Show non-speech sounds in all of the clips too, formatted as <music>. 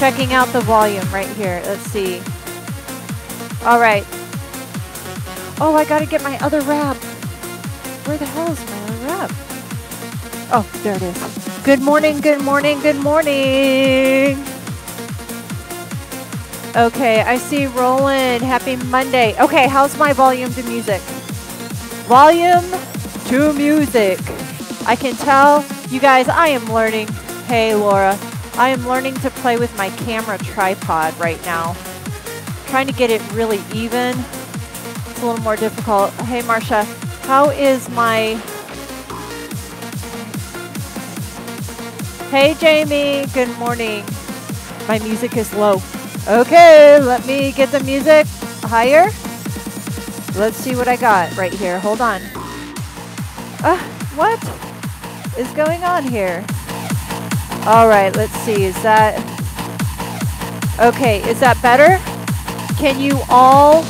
Checking out the volume right here. Let's see. All right. Oh, I gotta get my other wrap. Where the hell is my other wrap? Oh, there it is. Good morning, good morning, good morning. Okay, I see Roland. Happy Monday. Okay, how's my volume to music? Volume to music. I can tell you guys I am learning. Hey, Laura. I am learning to play with my camera tripod right now. Trying to get it really even. It's a little more difficult. Hey, Marcia. How is my... Hey, Jamie. Good morning. My music is low. Okay, let me get the music higher. Let's see what I got right here. Hold on. Uh, what is going on here? All right, let's see. Is that okay? Is that better? Can you all?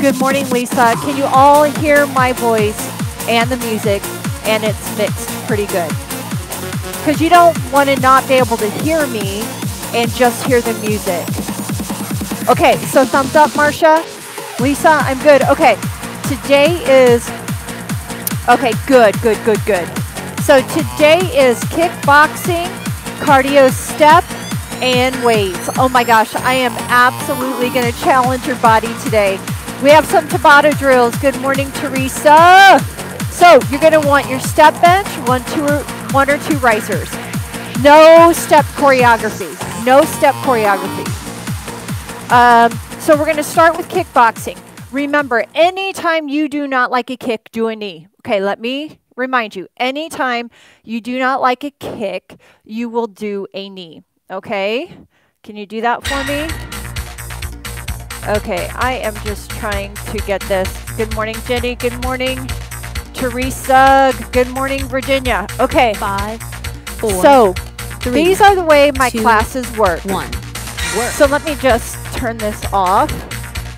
Good morning, Lisa. Can you all hear my voice and the music, and it's mixed pretty good? Because you don't want to not be able to hear me and just hear the music. Okay, so thumbs up, Marcia. Lisa, I'm good. Okay, today is Okay, good, good, good, good. So today is kickboxing, cardio step, and weights. Oh my gosh, I am absolutely going to challenge your body today. We have some Tabata drills. Good morning, Teresa. So you're going to want your step bench, one, two, or, one or two risers. No step choreography. No step choreography. Um, so we're going to start with kickboxing. Remember, anytime you do not like a kick, do a knee. Okay, let me remind you anytime you do not like a kick, you will do a knee. Okay? Can you do that for me? Okay, I am just trying to get this. Good morning, Jenny. Good morning, Teresa. Good morning, Virginia. Okay. Five, four, so three, these are the way my two, classes work. one. Work. So let me just turn this off.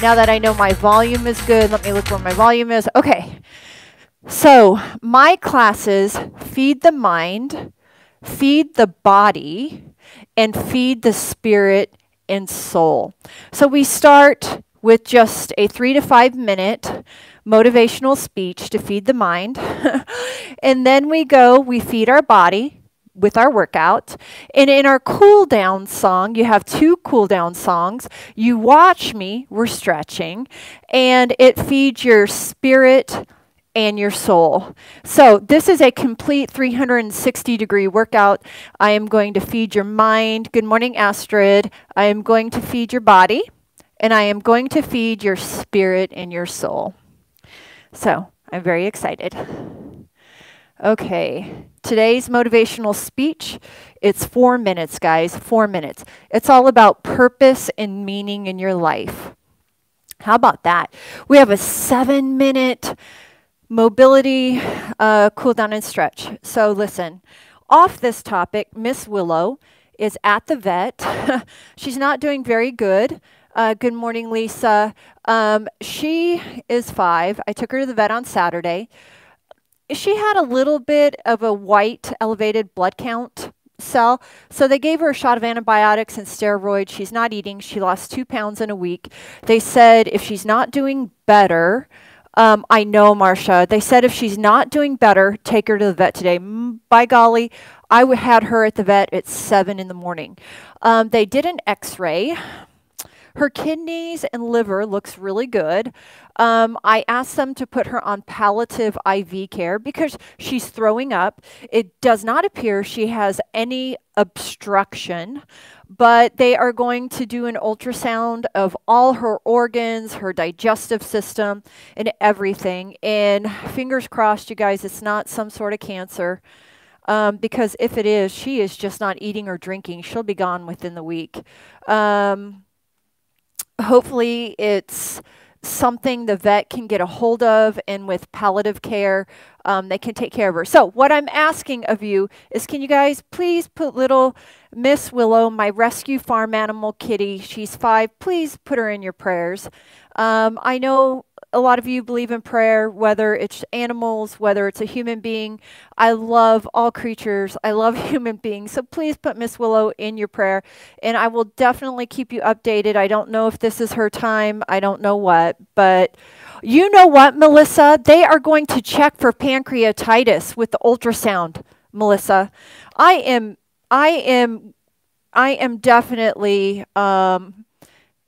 Now that I know my volume is good, let me look where my volume is. Okay. So, my classes feed the mind, feed the body, and feed the spirit and soul. So, we start with just a three to five minute motivational speech to feed the mind. <laughs> and then we go, we feed our body with our workout. And in our cool down song, you have two cool down songs. You watch me, we're stretching, and it feeds your spirit and your soul. So, this is a complete 360 degree workout. I am going to feed your mind. Good morning, Astrid. I am going to feed your body, and I am going to feed your spirit and your soul. So, I'm very excited. Okay, today's motivational speech, it's four minutes, guys, four minutes. It's all about purpose and meaning in your life. How about that? We have a seven minute mobility, uh, cool down and stretch. So listen, off this topic, Miss Willow is at the vet. <laughs> She's not doing very good. Uh, good morning, Lisa. Um, she is five. I took her to the vet on Saturday. She had a little bit of a white elevated blood count cell. So they gave her a shot of antibiotics and steroids. She's not eating. She lost two pounds in a week. They said if she's not doing better, um, I know, Marcia. They said if she's not doing better, take her to the vet today. By golly, I had her at the vet at 7 in the morning. Um, they did an x ray. Her kidneys and liver looks really good. Um, I asked them to put her on palliative IV care because she's throwing up. It does not appear she has any obstruction but they are going to do an ultrasound of all her organs, her digestive system, and everything. And fingers crossed, you guys, it's not some sort of cancer. Um, because if it is, she is just not eating or drinking. She'll be gone within the week. Um, hopefully, it's something the vet can get a hold of, and with palliative care, um, they can take care of her. So, what I'm asking of you is can you guys please put little Miss Willow, my rescue farm animal kitty, she's five, please put her in your prayers. Um, I know a lot of you believe in prayer, whether it's animals, whether it's a human being. I love all creatures. I love <laughs> human beings. So please put Miss Willow in your prayer, and I will definitely keep you updated. I don't know if this is her time. I don't know what, but you know what, Melissa? They are going to check for pancreatitis with the ultrasound, Melissa. I am. I am. I am definitely. Um,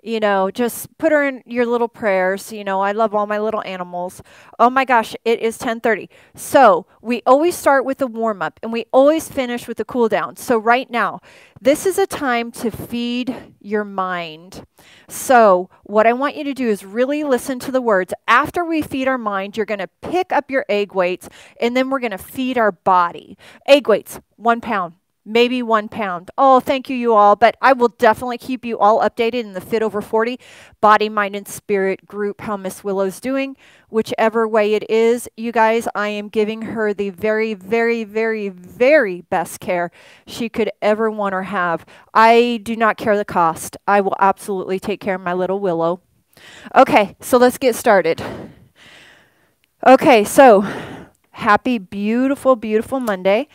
you know, just put her in your little prayers. You know, I love all my little animals. Oh my gosh, it is 10:30. So, we always start with a warm up and we always finish with a cool down. So, right now, this is a time to feed your mind. So, what I want you to do is really listen to the words. After we feed our mind, you're going to pick up your egg weights and then we're going to feed our body. Egg weights, 1 pound maybe one pound. Oh, thank you, you all. But I will definitely keep you all updated in the Fit Over 40 Body, Mind, and Spirit group, how Miss Willow's doing. Whichever way it is, you guys, I am giving her the very, very, very, very best care she could ever want or have. I do not care the cost. I will absolutely take care of my little Willow. Okay, so let's get started. Okay, so happy, beautiful, beautiful Monday.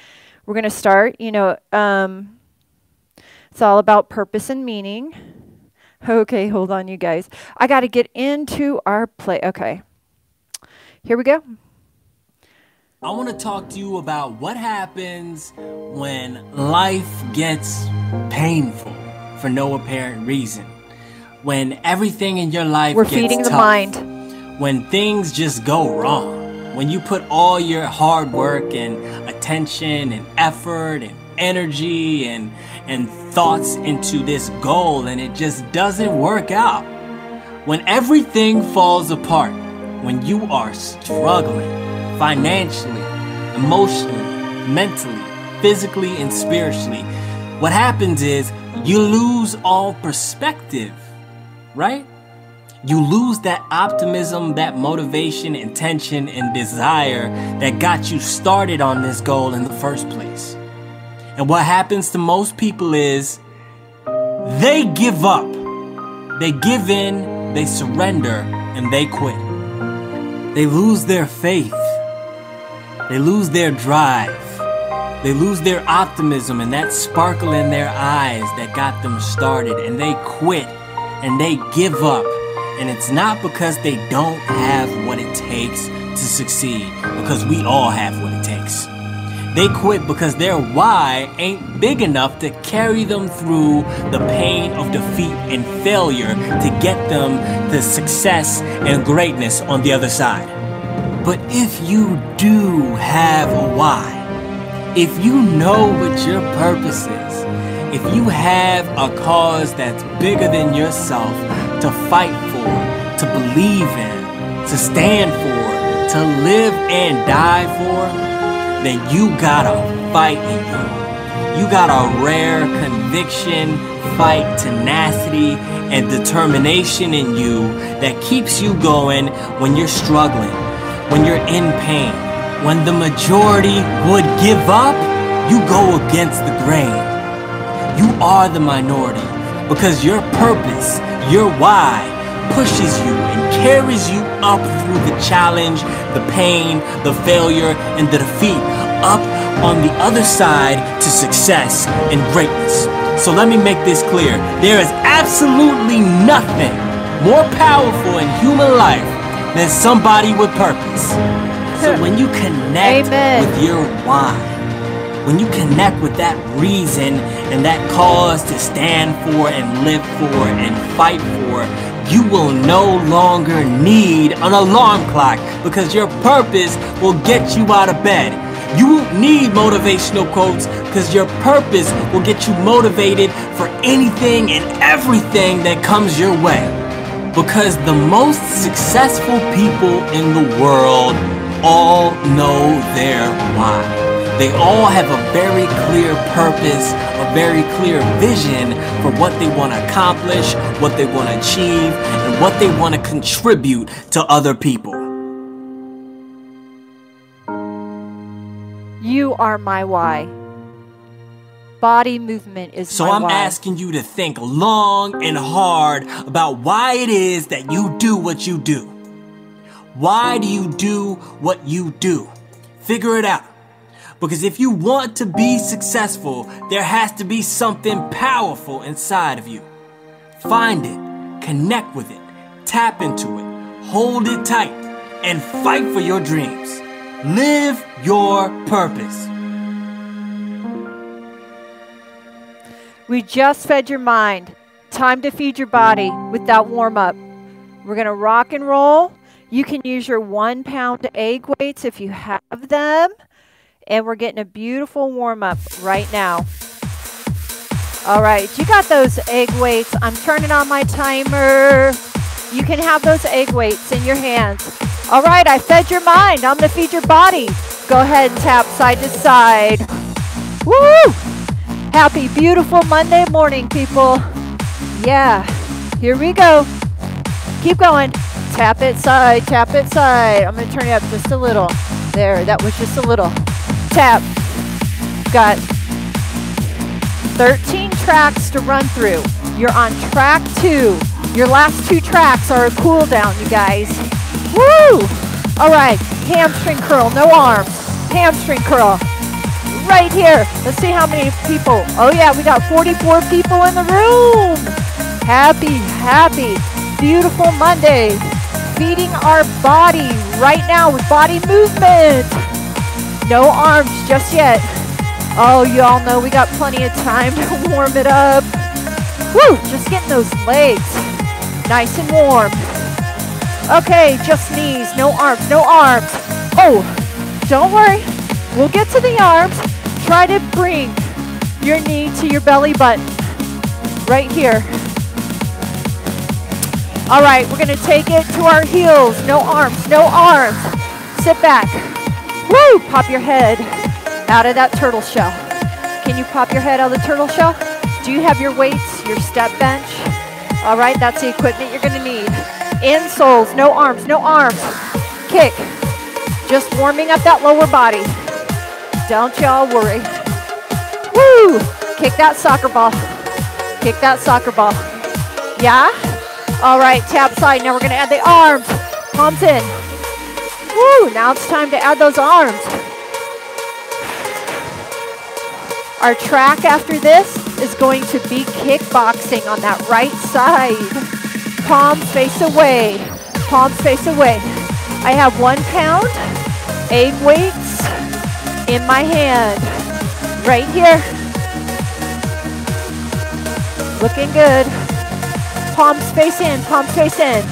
We're going to start, you know, um, it's all about purpose and meaning. Okay, hold on, you guys. I got to get into our play. Okay. Here we go. I want to talk to you about what happens when life gets painful for no apparent reason. When everything in your life We're feeding the mind. When things just go wrong. When you put all your hard work and attention and effort and energy and and thoughts into this goal and it just doesn't work out. When everything falls apart, when you are struggling financially, emotionally, mentally, physically, and spiritually, what happens is you lose all perspective, right? You lose that optimism, that motivation, intention, and desire that got you started on this goal in the first place. And what happens to most people is they give up, they give in, they surrender, and they quit. They lose their faith, they lose their drive, they lose their optimism and that sparkle in their eyes that got them started, and they quit and they give up. And it's not because they don't have what it takes to succeed, because we all have what it takes. They quit because their why ain't big enough to carry them through the pain of defeat and failure to get them to success and greatness on the other side. But if you do have a why, if you know what your purpose is, if you have a cause that's bigger than yourself to fight to believe in, to stand for, to live and die for, then you got a fight in you. You got a rare conviction, fight, tenacity, and determination in you that keeps you going when you're struggling, when you're in pain, when the majority would give up, you go against the grain. You are the minority because your purpose, your why, pushes you and carries you up through the challenge, the pain, the failure, and the defeat, up on the other side to success and greatness. So let me make this clear there is absolutely nothing more powerful in human life than somebody with purpose. So <laughs> when you connect Amen. with your why, when you connect with that reason and that cause to stand for and live for and fight for, you will no longer need an alarm clock because your purpose will get you out of bed. You won't need motivational quotes because your purpose will get you motivated for anything and everything that comes your way. Because the most successful people in the world all know their why. They all have a very clear purpose, a very clear vision for what they want to accomplish, what they want to achieve, and what they want to contribute to other people. You are my why. Body movement is So I'm why. asking you to think long and hard about why it is that you do what you do. Why do you do what you do? Figure it out. Because if you want to be successful, there has to be something powerful inside of you. Find it, connect with it, tap into it, hold it tight, and fight for your dreams. Live your purpose. We just fed your mind. Time to feed your body with that warm up. We're going to rock and roll. You can use your one pound egg weights if you have them. And we're getting a beautiful warm up right now. All right, you got those egg weights. I'm turning on my timer. You can have those egg weights in your hands. All right, I fed your mind. I'm to feed your body. Go ahead and tap side to side. Woo! Happy, beautiful Monday morning, people. Yeah, here we go. Keep going. Tap it side, tap it side. I'm to turn it up just a little. There, that was just a little. Tap. Got 13 tracks to run through. You're on track two. Your last two tracks are a cool down, you guys. Woo! All right, hamstring curl, no arms. Hamstring curl. Right here. Let's see how many people. Oh, yeah, we got 44 people in the room. Happy, happy, beautiful Monday. Feeding our body right now with body movement. No arms just yet. Oh, you all know we got plenty of time to <laughs> warm it up. Woo, just getting those legs nice and warm. Okay, just knees, no arms, no arms. Oh, don't worry. We'll get to the arms. Try to bring your knee to your belly button. Right here. All right, we're gonna take it to our heels. No arms, no arms. Sit back. Woo, pop your head out of that turtle shell. Can you pop your head out of the turtle shell? Do you have your weights, your step bench? All right, that's the equipment you're gonna need. Insoles, no arms, no arms. Kick. Just warming up that lower body. Don't y'all worry. Woo! Kick that soccer ball. Kick that soccer ball. Yeah? All right, tap side. Now we're gonna add the arms. Palms in. Woo! Now it's time to add those arms. Our track after this is going to be kickboxing on that right side. Palms face away. Palms face away. I have one pound egg weights in my hand. Right here. Looking good. Palms face in, palms face in.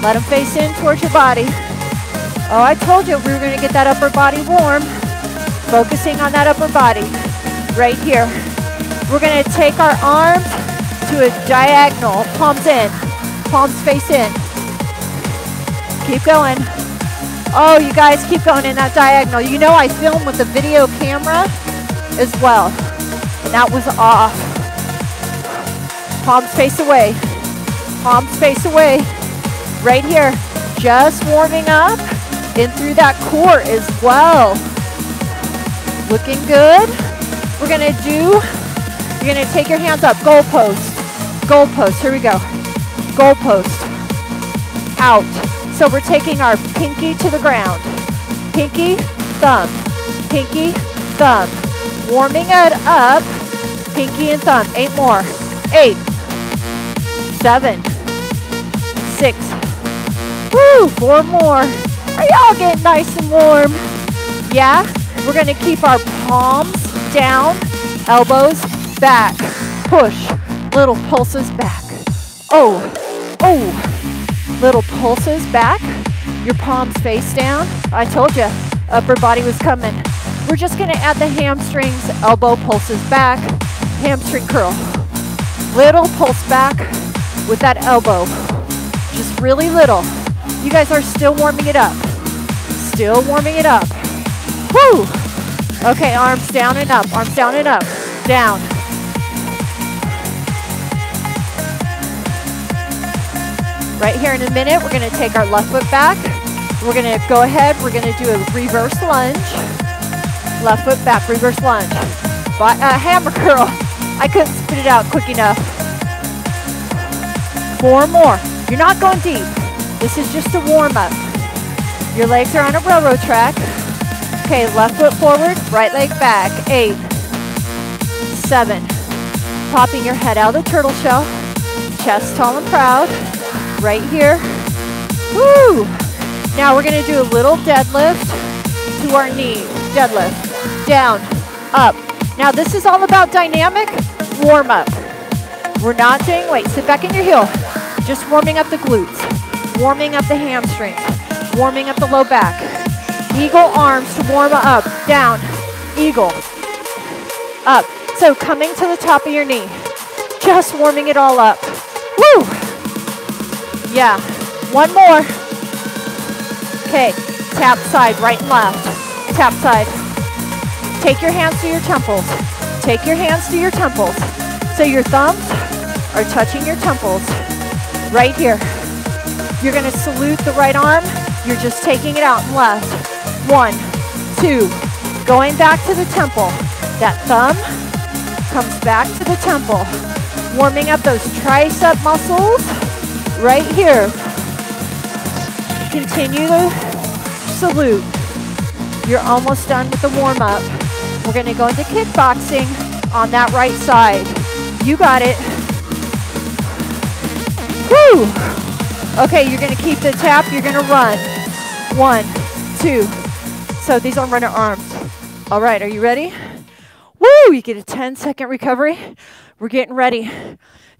Let them face in towards your body. Oh, I told you we were going to get that upper body warm. Focusing on that upper body. Right here. We're going to take our arms to a diagonal. Palms in. Palms face in. Keep going. Oh, you guys keep going in that diagonal. You know I film with a video camera as well. And that was off. Palms face away. Palms face away. Right here. Just warming up in through that core as well. Looking good. We're gonna do, you're gonna take your hands up, goal post. Goal post, here we go. Goal post. Out. So we're taking our pinky to the ground. Pinky, thumb. Pinky, thumb. Warming it up. Pinky and thumb. Eight more. Eight. Seven. Six. Woo, four more. Are y'all getting nice and warm? Yeah? We're gonna keep our palms down, elbows back. Push. Little pulses back. Oh, oh. Little pulses back. Your palms face down. I told you, upper body was coming. We're just gonna add the hamstrings, elbow pulses back, hamstring curl. Little pulse back with that elbow. Just really little. You guys are still warming it up. Still warming it up. Woo! Okay, arms down and up, arms down and up. Down. Right here in a minute, we're gonna take our left foot back. We're gonna go ahead, we're gonna do a reverse lunge. Left foot back, reverse lunge. But, uh, hammer curl. <laughs> I couldn't spit it out quick enough. Four more. You're not going deep. This is just a warm up. Your legs are on a railroad track. Okay, left foot forward, right leg back. Eight, seven. Popping your head out of the turtle shell. Chest tall and proud. Right here. Woo! Now we're gonna do a little deadlift to our knee. Deadlift. Down, up. Now this is all about dynamic warm up. We're not doing, wait, sit back in your heel. Just warming up the glutes, warming up the hamstrings, warming up the low back. Eagle arms to warm up, down, eagle, up. So coming to the top of your knee, just warming it all up. Woo! Yeah, one more. Okay, tap side, right and left. Tap side. Take your hands to your temples. Take your hands to your temples. So your thumbs are touching your temples right here. You're gonna salute the right arm. You're just taking it out and left. One, two, going back to the temple. That thumb comes back to the temple. Warming up those tricep muscles right here. Continue to salute. You're almost done with the warm up. We're gonna go into kickboxing on that right side. You got it. Woo! Okay, you're gonna keep the tap, you're gonna run. One, two. So these are runner arms. All right, are you ready? Woo! You get a 10 second recovery. We're getting ready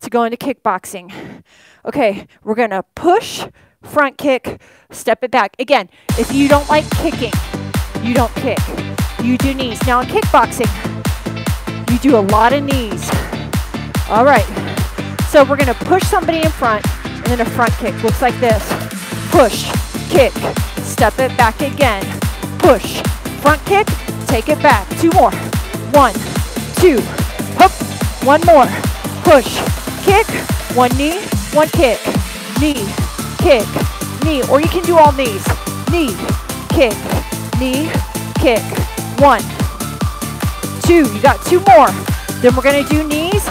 to go into kickboxing. Okay, we're gonna push, front kick, step it back. Again, if you don't like kicking, you don't kick. You do knees. Now in kickboxing, you do a lot of knees. All right. So we're gonna push somebody in front and then a front kick. Looks like this. Push, kick, step it back again. Push, front kick, take it back. Two more. One, two, hop. One more. Push, kick, one knee, one kick. Knee, kick, knee. Or you can do all knees. Knee, kick, knee, kick. One, two. You got two more. Then we're gonna do knees,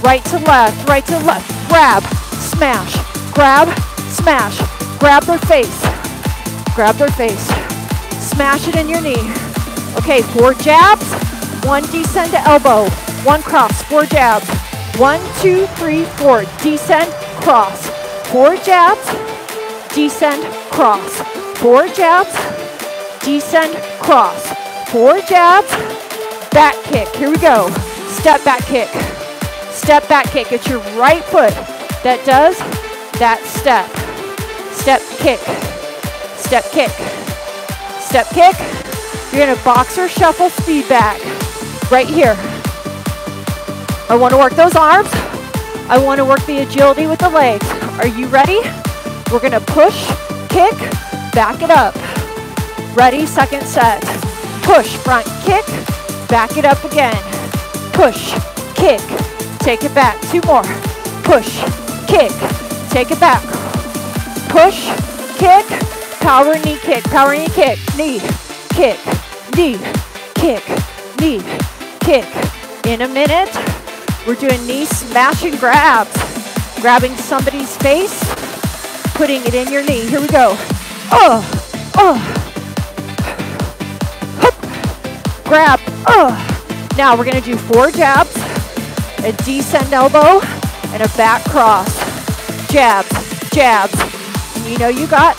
right to left, right to left. Grab, smash, grab, smash. Grab their face, grab their face. Smash it in your knee. Okay, four jabs, one descend to elbow, one cross, four jabs. One, two, three, four. Descend, cross. Four jabs, descend, cross. Four jabs, descend, cross. Four jabs, back kick. Here we go. Step back kick. Step back kick. It's your right foot that does that step. Step kick. Step kick. Step kick. You're gonna boxer shuffle speed back. Right here. I wanna work those arms. I wanna work the agility with the legs. Are you ready? We're gonna push, kick, back it up. Ready, second set. Push, front kick, back it up again. Push, kick, take it back. Two more. Push, kick, take it back. Push, kick, power knee kick, power knee kick, knee, kick, knee, kick, knee, kick. In a minute, we're doing knee smash and grabs. Grabbing somebody's face, putting it in your knee. Here we go. Oh, oh. Hup. Grab. Oh. Now we're gonna do four jabs, a descend elbow, and a back cross. Jabs, jabs. You know you got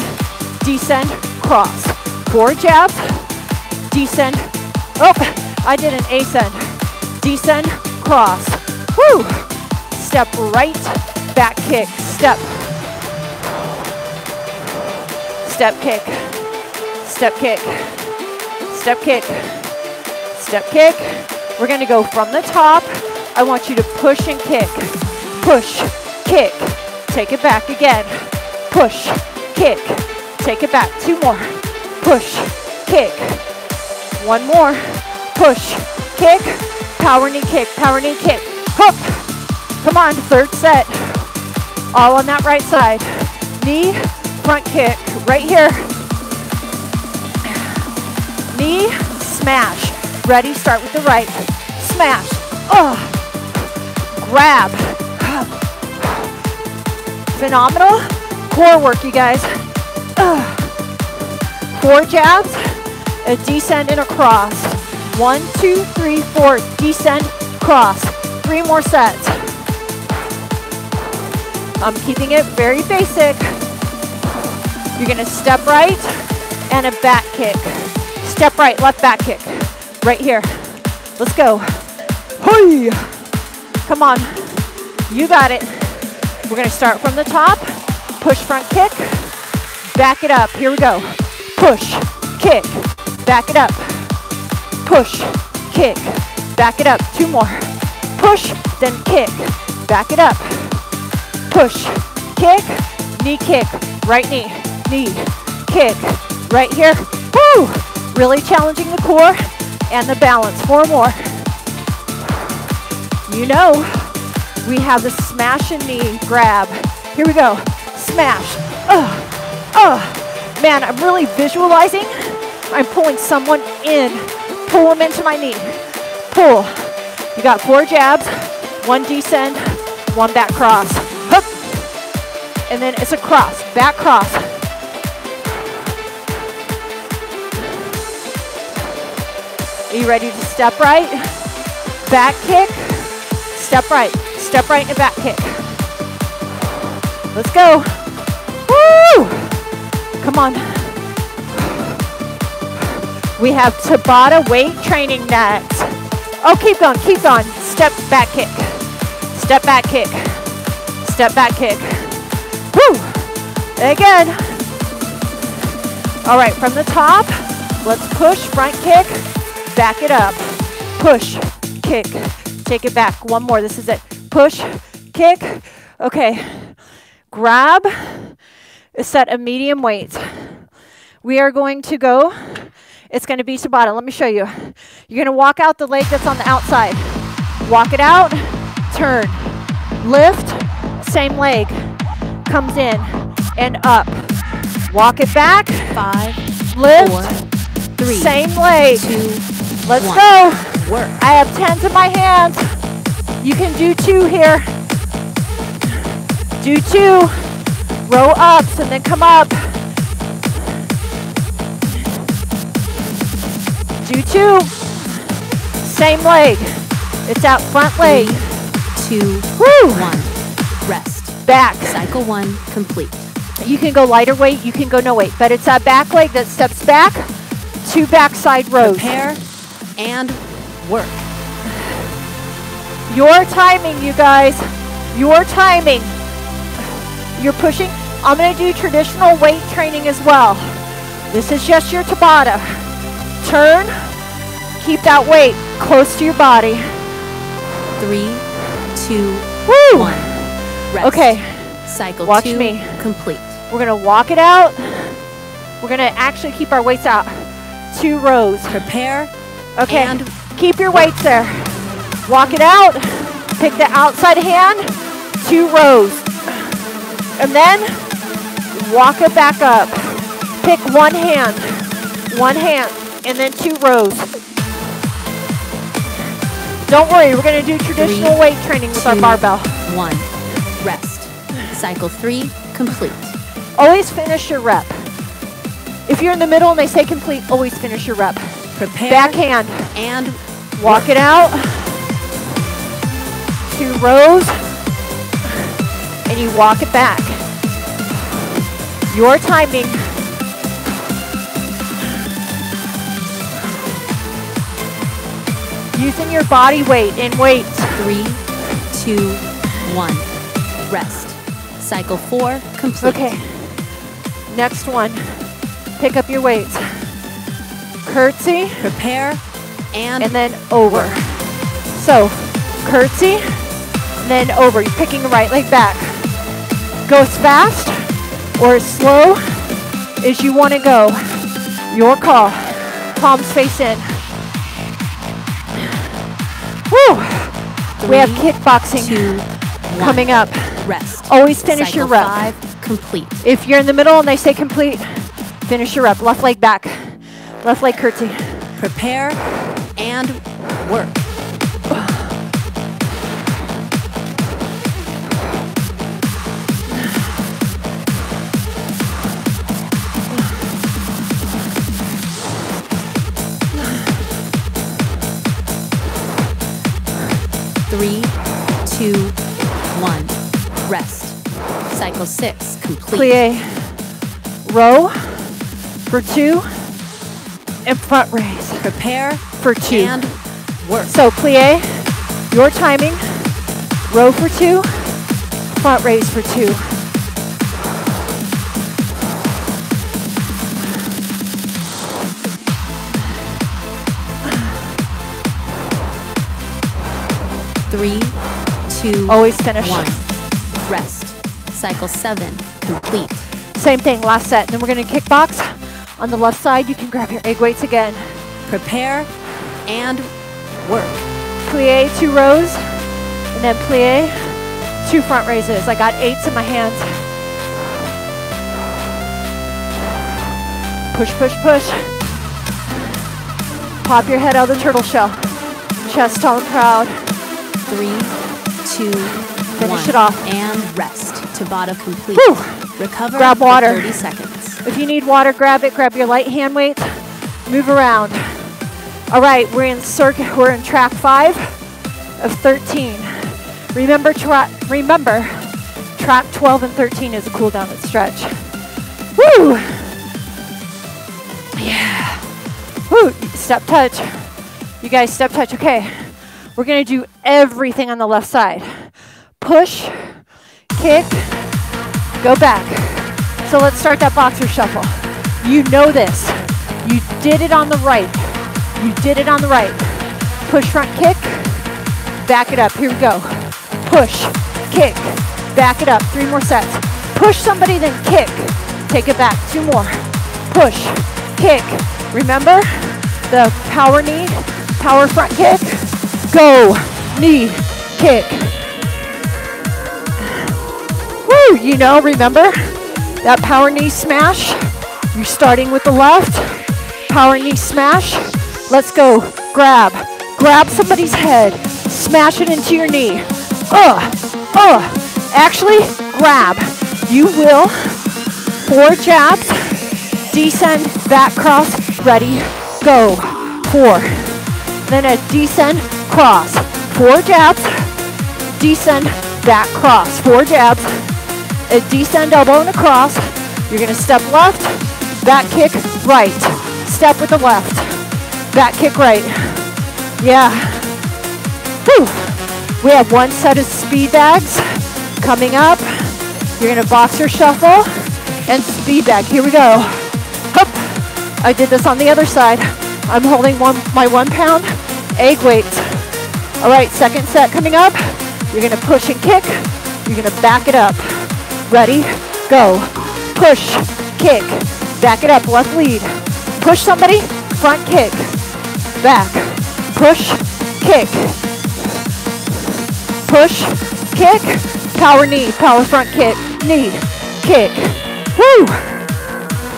descend, cross. Four jabs, descend. Oh, I did an ascend. Descend, cross. Woo! Step right, back kick, step. Step kick, step kick, step kick, step kick. We're gonna go from the top. I want you to push and kick. Push, kick, take it back again. Push, kick, take it back. Two more. Push, kick. One more. Push, kick, power knee kick, power knee kick. Hook. Come on, third set. All on that right side. Knee, front kick, right here. Knee, smash. Ready, start with the right. Smash. Oh. Grab. <sighs> Phenomenal core work, you guys. <sighs> Four jabs, a descend and a cross. One, two, three, four, descend, cross. Three more sets. I'm keeping it very basic. You're gonna step right and a back kick. Step right, left back kick. Right here. Let's go. Hey! Come on. You got it. We're gonna start from the top. Push front kick. Back it up. Here we go. Push, kick, back it up. Push, kick, back it up. Two more. Push, then kick, back it up. Push, kick, knee kick, right knee, knee, kick, right here. Woo! Really challenging the core and the balance. Four more. You know, we have the smash and knee grab. Here we go. Smash. Ugh. Ugh. Man, I'm really visualizing. I'm pulling someone in. Pull them into my knee. Pull. You got four jabs, one descend, one back cross. Hup. And then it's a cross, back cross. Are you ready to step right? Back kick, step right, step right and back kick. Let's go. Woo! Come on. We have Tabata weight training next. Oh, keep going, keep going. Step back kick. Step back kick. Step back kick. Woo! Again. All right, from the top, let's push, front kick, back it up. Push, kick, take it back. One more, this is it. Push, kick. Okay, grab a set of medium weights. We are going to go, it's going to be Tabata. Let me show you. You're going to walk out the leg that's on the outside. Walk it out, turn, lift, same leg, comes in and up. Walk it back, Five, lift, four, three, same leg. two, Let's one. go. Work. I have tens in my hands. You can do two here. Do two. Row ups and then come up. Do two. Same leg. It's out front leg. Two, Woo! one. Rest. Back. Cycle one complete. You can go lighter weight, you can go no weight, but it's that back leg that steps back. Two backside rows. Prepare and work. Your timing, you guys. Your timing. You're pushing. I'm going to do traditional weight training as well. This is just your Tabata. Turn. Keep that weight close to your body. Three, two, Woo! one. Rest. Okay, Cycle Watch two me. complete. we're going to walk it out. We're going to actually keep our weights out. Two rows. Prepare Okay. and Keep your weights there. Walk it out. Pick the outside hand. Two rows. And then walk it back up. Pick one hand. One hand. And then two rows. Don't worry, we're going to do traditional Three, weight training with our barbell. one. Rest. Cycle three complete. Always finish your rep. If you're in the middle and they say complete, always finish your rep. Prepare Back hand. and Walk it out. Two rows. And you walk it back. Your timing. Using your body weight and weights. three, two, one. Rest. Cycle four complete. Okay. Next one. Pick up your weights. Curtsy. Prepare and, and then over. So, curtsy, and then over. You're picking the right leg back. Goes fast or as slow as you want to go. Your call. Palms face in. Whew. we have kickboxing two, one. coming up. Rest. Always finish Cycle your rep. five complete. If you're in the middle and they say complete, finish your rep. Left leg back. Left leg curtsy. Prepare and work. Three, two, one. Rest. Cycle six complete. Plie. Row for two and front raise. Prepare for two. And work. So plie, your timing. Row for two, front raise for two. Three, two, Always finish. one. Rest. Cycle seven, complete. Same thing, last set. Then we're gonna kickbox. On the left side, you can grab your egg weights again. Prepare and work. Plie, two rows, and then plie, two front raises. I got eights in my hands. Push, push, push. Pop your head out of the turtle shell. Chest tall and proud. Three, two, Finish one. it off. And rest. Tabata complete. Whew. Recover Grab for water. 30 seconds. If you need water, grab it. Grab your light hand weights. Move around. All right, we're in circuit. <laughs> We're in track five of 13. Remember, tra- remember, track 12 and 13 is a cool down and stretch. Woo! Yeah. Woo! Step touch. You guys, step touch. Okay. We're gonna do everything on the left side. Push, kick, go back. So let's start that boxer shuffle. You know this. You did it on the right. You did it on the right. Push front kick, back it up. Here we go. Push, kick, back it up. Three more sets. Push somebody, then kick. Take it back. Two more. Push, kick. Remember the power knee, power front kick. Go, knee, kick. Woo, you know, remember that power knee smash? You're starting with the left, power knee smash. Let's go. Grab. Grab somebody's head. Smash it into your knee. Ugh. Ugh. Actually, grab. You will. Four jabs. Descend, back cross. Ready. Go. Four. Then a descend, cross. Four jabs. Descend, back cross. Four jabs. A descend elbow and a cross. You're gonna step left, back kick right. Step with the left, back kick right. Yeah. Whew. We have one set of speed bags coming up. You're gonna boxer shuffle and speed bag. Here we go. Hup. I did this on the other side. I'm holding one my one pound egg weights. All right, second set coming up. You're gonna push and kick. You're gonna back it up. Ready? Go. Push, kick, back it up, left lead. Push somebody, front kick, back. Push, kick. Push, kick, power knee, power front kick, knee, kick. Woo!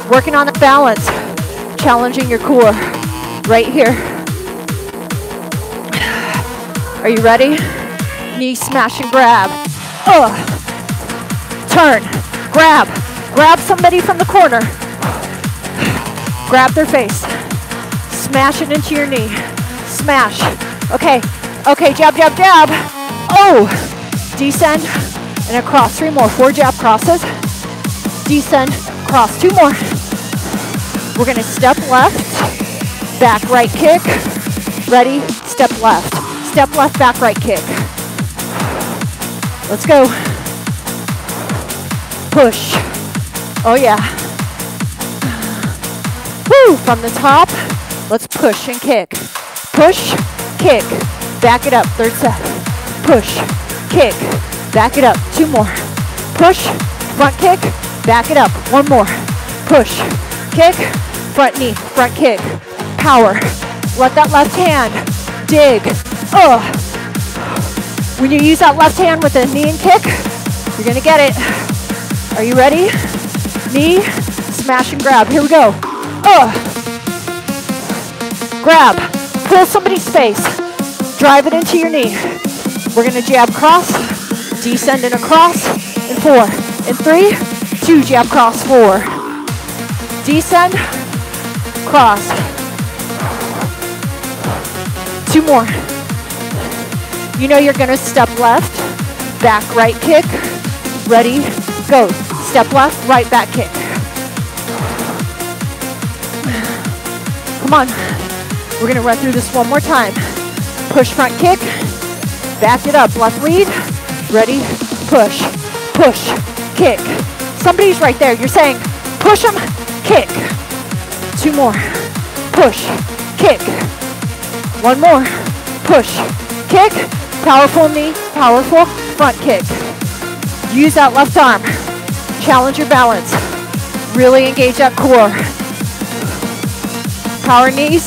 Working on the balance, challenging your core right here. Are you ready? Knee smash and grab. Ugh. Turn, grab, grab somebody from the corner. Grab their face. Smash it into your knee. Smash. Okay, okay, jab, jab, jab. Oh, descend and across. Three more. Four jab crosses. Descend, cross. Two more. We're gonna step left, back right kick. Ready? Step left. Step left, back right kick. Let's go. Push. Oh yeah. Woo! From the top, let's push and kick. Push, kick. Back it up. Third set. Push, kick. Back it up. Two more. Push, front kick. Back it up. One more. Push, kick. Front knee, front kick. Power. Let that left hand dig. Ugh. When you use that left hand with a knee and kick, you're gonna get it. Are you ready? Knee, smash and grab. Here we go. Ugh. Grab. Pull somebody's face. Drive it into your knee. We're gonna jab cross, descend and across, and four, and three, two jab cross, four. Descend, cross. Two more. You know you're gonna step left, back right kick. Ready, go. Step left, right back kick. Come on. We're gonna run through this one more time. Push front kick, back it up, left lead. Ready, push, push, kick. Somebody's right there. You're saying, push them, kick. Two more. Push, kick. One more. Push, kick. Powerful knee, powerful front kick. Use that left arm. Challenge your balance. Really engage that core. Power knees,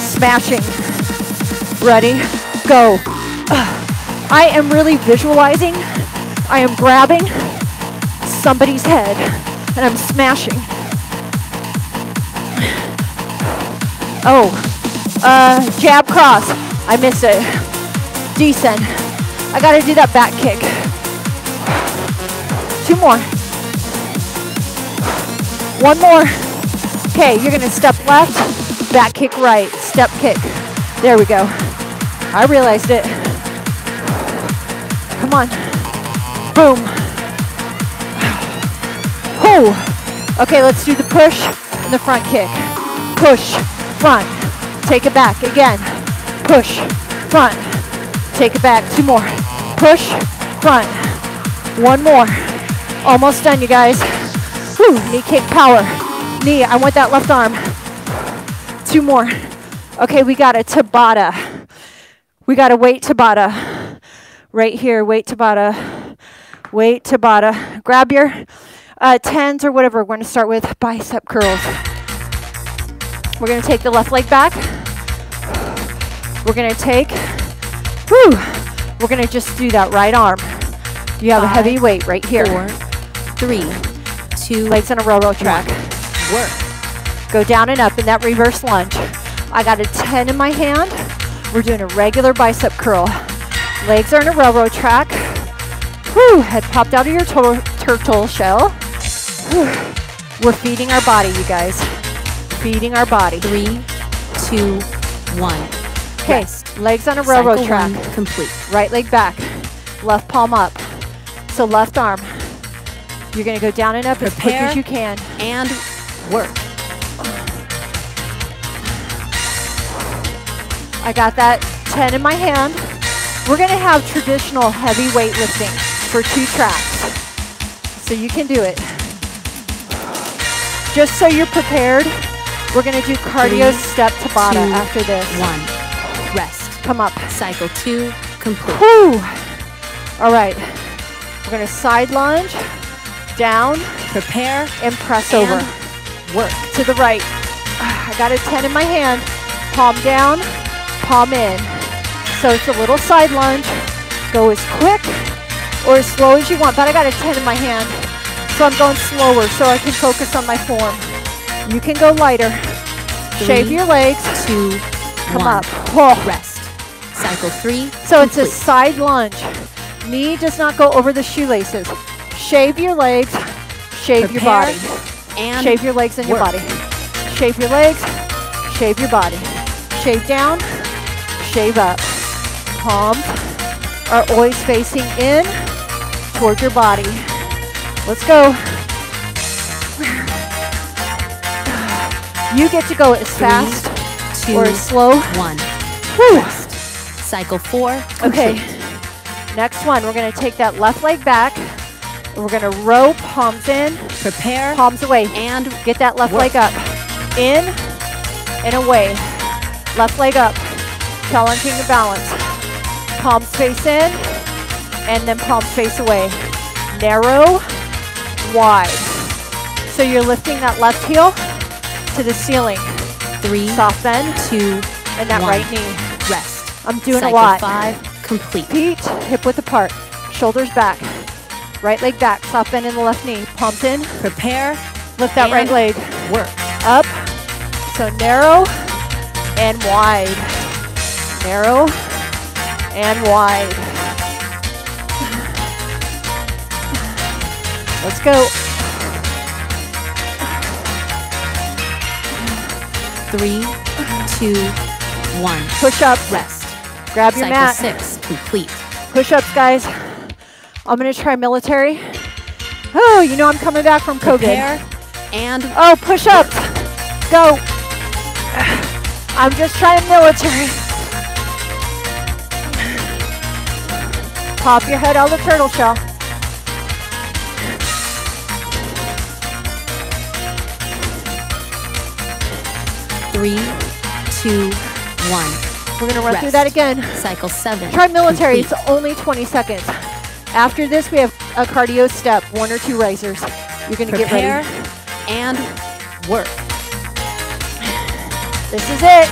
smashing. Ready, go. I am really visualizing. I am grabbing somebody's head and I'm smashing. Oh, uh, jab cross. I missed it. Decent. I gotta do that back kick. Two more. One more. Okay, you're gonna step left, back kick right, step kick. There we go. I realized it. Come on. Boom. Whew. Okay, let's do the push and the front kick. Push, front. Take it back again. Push, front. Take it back. Two more. Push, front. One more. Almost done, you guys. Whew. Knee kick power. Knee, I want that left arm. Two more. Okay, we got a Tabata. We got a weight Tabata. Right here, weight Tabata. Weight Tabata. Grab your uh, tens or whatever. We're going to start with bicep curls. We're going to take the left leg back. We're going to take, whew, we're going to just do that right arm. You have a heavy weight right here. Four, three, two, Legs on a railroad track. work. Go down and up in that reverse lunge. I got a 10 in my hand. We're doing a regular bicep curl. Legs are in a railroad track. Whew, head popped out of your turtle shell. Whew. We're feeding our body, you guys. Feeding our body. Three, two, one. Okay, legs on a railroad Cycle track. complete. Right leg back. Left palm up. So left arm. You're gonna go down and up as quick as you can. And work. I got that 10 in my hand. We're gonna have traditional heavy weight lifting for two tracks. So you can do it. Just so you're prepared, we're gonna do cardio Three, step Tabata two, after this. One. Rest. Come up. Cycle two complete. Whew. All right. We're gonna side lunge, down, Prepare and press and over. work. to the right. I got a 10 in my hand. Palm down, palm in. So it's a little side lunge. Go as quick or as slow as you want, but I got a 10 in my hand. So I'm going slower so I can focus on my form. You can go lighter. Shave your legs. Two, Come one. up. Oh. Rest. Cycle three. So it's a side lunge. Knee does not go over the shoelaces. Shave your legs. Shave your body. and Shave your legs and your work. body. Shave your legs, shave your body. Shave down, shave up. Palms are always facing in towards your body. Let's go. <sighs> You get to go as fast two, or slow. one. Whew. Rest. Cycle four. Okay. Next one, we're going to take that left leg back. We're going to row palms in, Prepare palms away. and Get that left Work. leg up. In and away. Left leg up. Challenging the balance. Palms face in and then palms face away. Narrow, wide. So you're lifting that left heel to the ceiling. Three, Soft bend two, and that one. right knee. rest. I'm doing Cycle a lot. five complete. Feet hip width apart. Shoulders back. Right leg back. Soft bend in the left knee. Palms in. Prepare Lift that right leg. work. up. So narrow and wide. Narrow and wide. <sighs> Let's go. Three, two, one. Push up. Rest. Grab your Cycle mat. six complete. Push ups, guys. I'm going to try military. Oh, you know I'm coming back from COVID. Prepare and Oh, push ups. Go. I'm just trying military. Pop your head out of the turtle shell. Three, two, one. We're going to run through that again. Cycle seven. Try military. complete. It's only 20 seconds. After this, we have a cardio step, one or two risers. You're going to get ready. and work. This is it.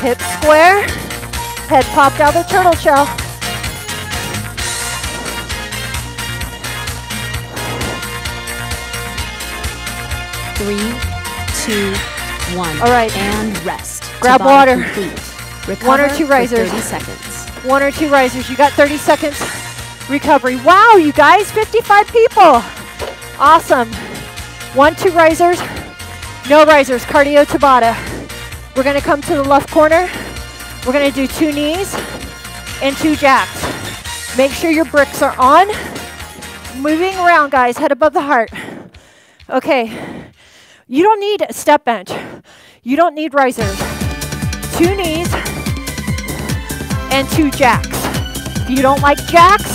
Hip square. Head popped out of the turtle shell. Three, two, one. All right. And rest. Grab water. One or two risers. 30 seconds. One or two risers. You got 30 seconds recovery. Wow, you guys, 55 people. Awesome. One, two risers. No risers. Cardio Tabata. We're going to come to the left corner. We're going to do two knees and two jacks. Make sure your bricks are on. Moving around, guys. Head above the heart. Okay. You don't need a step bench. You don't need risers. Two knees and two jacks. If you don't like jacks,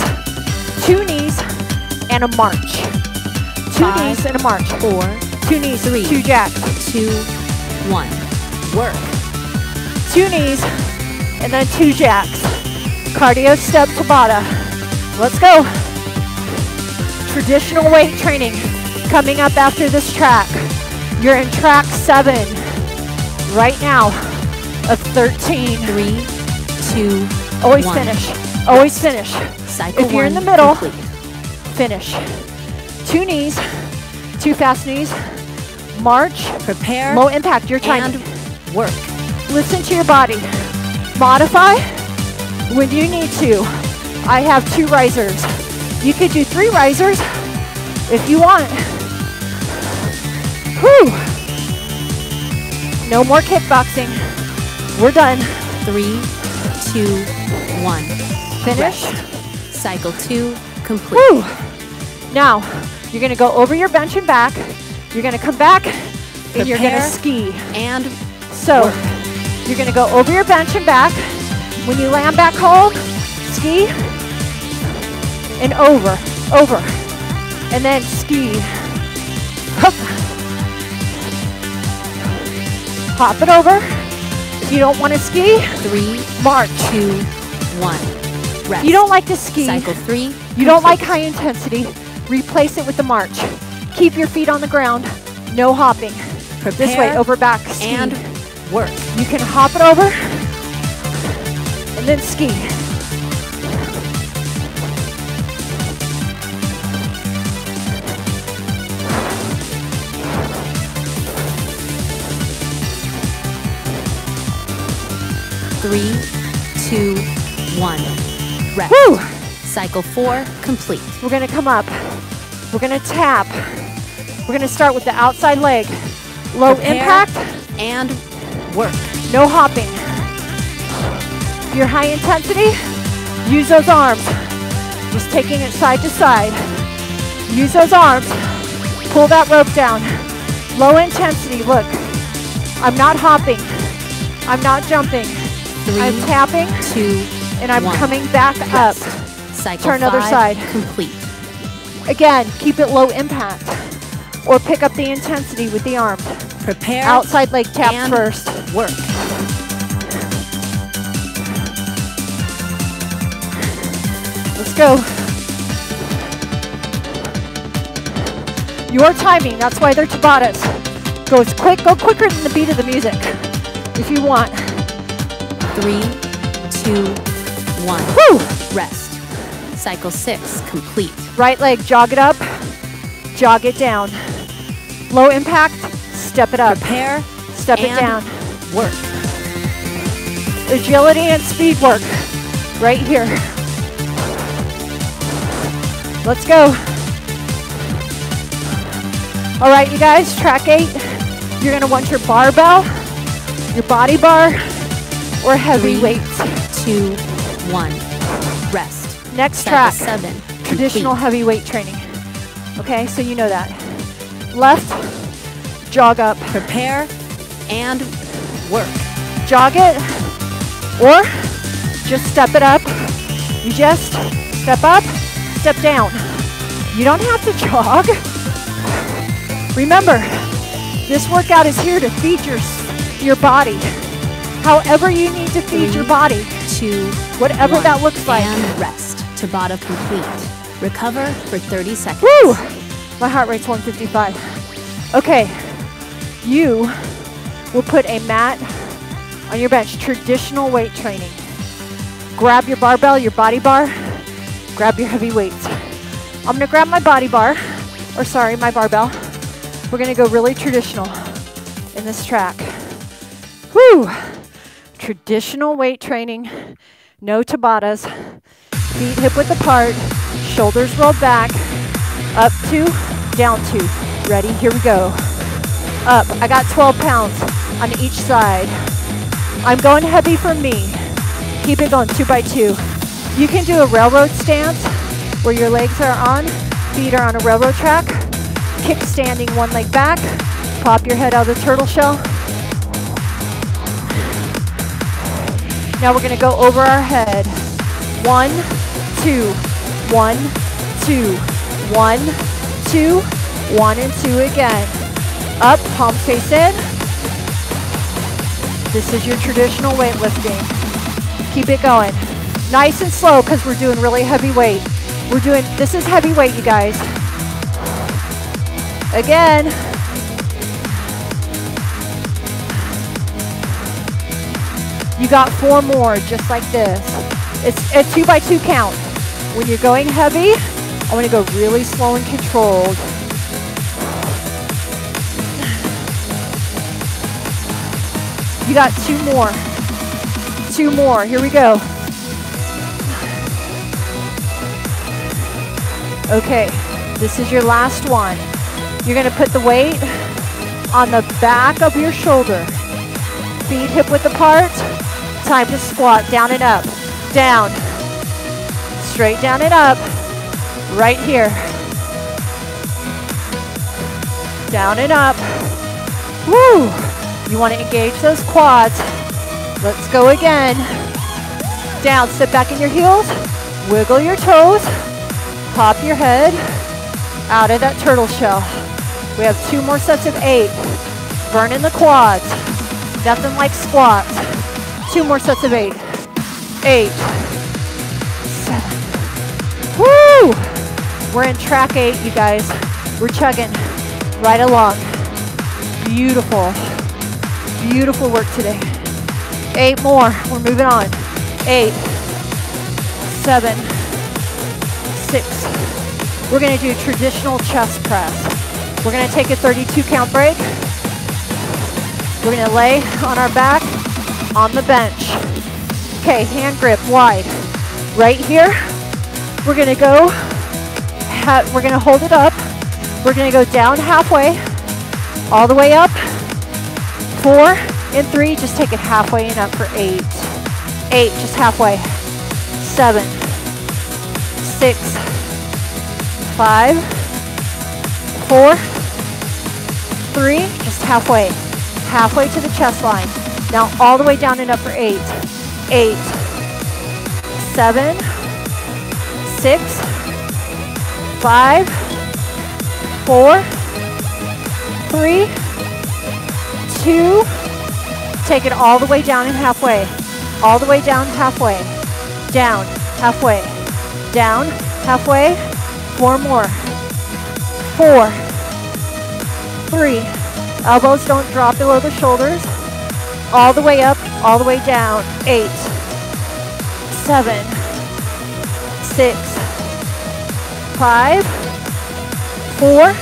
two knees and a march. Two Five, knees and a march. Four, Two knees, three. two jacks. two, one. Work. Two knees and then two jacks. Cardio step Tabata. Let's go. Traditional weight training coming up after this track. You're in track seven right now of 13. Three, two, Always one. finish. Always finish. Cycle If you're in the middle, complete. finish. Two knees, two fast knees, march, Prepare low impact, your time. and work. Listen to your body. Modify when you need to. I have two risers. You could do three risers if you want. Whew. No more kickboxing. We're done. Three, two, one. Finish. Rest. Cycle two complete. Whew. Now, you're going to go over your bench and back. You're going to come back and you're going to ski. And So, Work. you're going to go over your bench and back. When you land back home, ski and over, over, and then ski. Hup. Hop it over. If you don't want to ski, three, march. two, one. Rest. You don't like to ski. Cycle three. You don't like high intensity. Replace it with the march. Keep your feet on the ground. No hopping. Prepare This way, over back, ski. and work. you can hop it over and then ski. Three, two, one. Rest. Woo! Cycle four complete. We're gonna come up. We're gonna tap. We're gonna start with the outside leg. Low Prepare. impact, And work. no hopping. Your high intensity, use those arms. Just taking it side to side. Use those arms. Pull that rope down. Low intensity, look. I'm not hopping. I'm not jumping. Three, I'm tapping two, and I'm one. coming back up. Cycle Turn other side. complete. Again, keep it low impact. Or pick up the intensity with the arm. Prepare Outside leg tap first. work. Let's go. Your timing, that's why they're Tabatas. Go as quick, go quicker than the beat of the music. If you want. Three, two, one. Woo! Rest. Cycle six complete. Right leg, jog it up, jog it down. Low impact, step it up, Prepare step it down. work. Agility and speed work right here. Let's go. All right, you guys, track eight. You're gonna want your barbell, your body bar, or heavy Three. weights. Two, one. rest. Next track. seven, Traditional complete. heavy weight training. Okay, so you know that. Left, jog up, Prepare and work. jog it, or just step it up. You just step up, step down. You don't have to jog. Remember, this workout is here to feed your, your body. However you need to feed your body. Two, Whatever one. that looks like. And rest. Tabata complete. Recover for 30 seconds. Woo! My heart rate's 155. Okay, you will put a mat on your bench, traditional weight training. Grab your barbell, your body bar, grab your heavy weights. I'm gonna grab my body bar, or sorry, my barbell. We're gonna go really traditional in this track. Whew! Traditional weight training, no Tabatas, feet hip width apart, shoulders rolled back, up two, down two. Ready? Here we go. Up. I got 12 pounds on each side. I'm going heavy for me. Keep it going two by two. You can do a railroad stance where your legs are on, feet are on a railroad track. Kick standing one leg back. Pop your head out of the turtle shell. Now we're going to go over our head. One, two, one, two, one, two, one and two again. Up, palms face in. This is your traditional weightlifting. Keep it going. Nice and slow because we're doing really heavy weight. We're doing, this is heavy weight, you guys. Again. You got four more just like this. It's a two by two count. When you're going heavy, I want to go really slow and controlled. You got two more. Two more. Here we go. Okay, this is your last one. You're going to put the weight on the back of your shoulder. Feet hip width apart. Time to squat down and up. Down. Straight down and up. Right here. Down and up. Woo! You want to engage those quads. Let's go again. Down, sit back in your heels. Wiggle your toes. Pop your head out of that turtle shell. We have two more sets of eight. Burning the quads. Nothing like squats. Two more sets of eight. Eight. Seven. Woo! We're in track eight, you guys. We're chugging right along. Beautiful. Beautiful work today. Eight more. We're moving on. Eight. Seven. Six. We're going to do traditional chest press. We're going to take a 32 count break. We're going to lay on our back on the bench. Okay, hand grip wide. Right here, we're to go, we're to hold it up. We're to go down halfway, all the way up. Four and three, just take it halfway and up for eight. Eight, just halfway. Seven, six, five, four, three, just halfway. Halfway to the chest line. Now all the way down and up for eight. Eight, seven, six, five, four, three, two, take it all the way down and halfway. All the way down halfway. Down, halfway. Down, halfway. Four more. Four, three. Elbows don't drop below the shoulders. All the way up, all the way down. Eight, seven, six, five, four,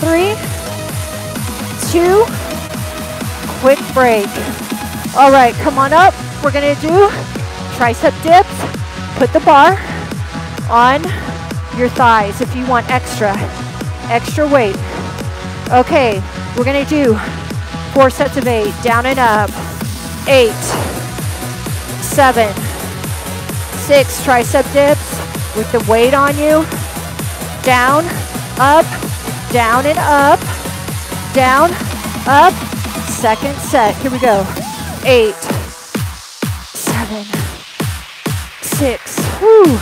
three, two, quick break. All right, come on up. We're gonna do tricep dips. Put the bar on your thighs if you want extra, extra weight. Okay, we're gonna do four sets of eight, down and up. Eight, seven, Six tricep dips with the weight on you. Down, up, down and up, down, up. Second set. Here we go. Eight, seven, six, whew,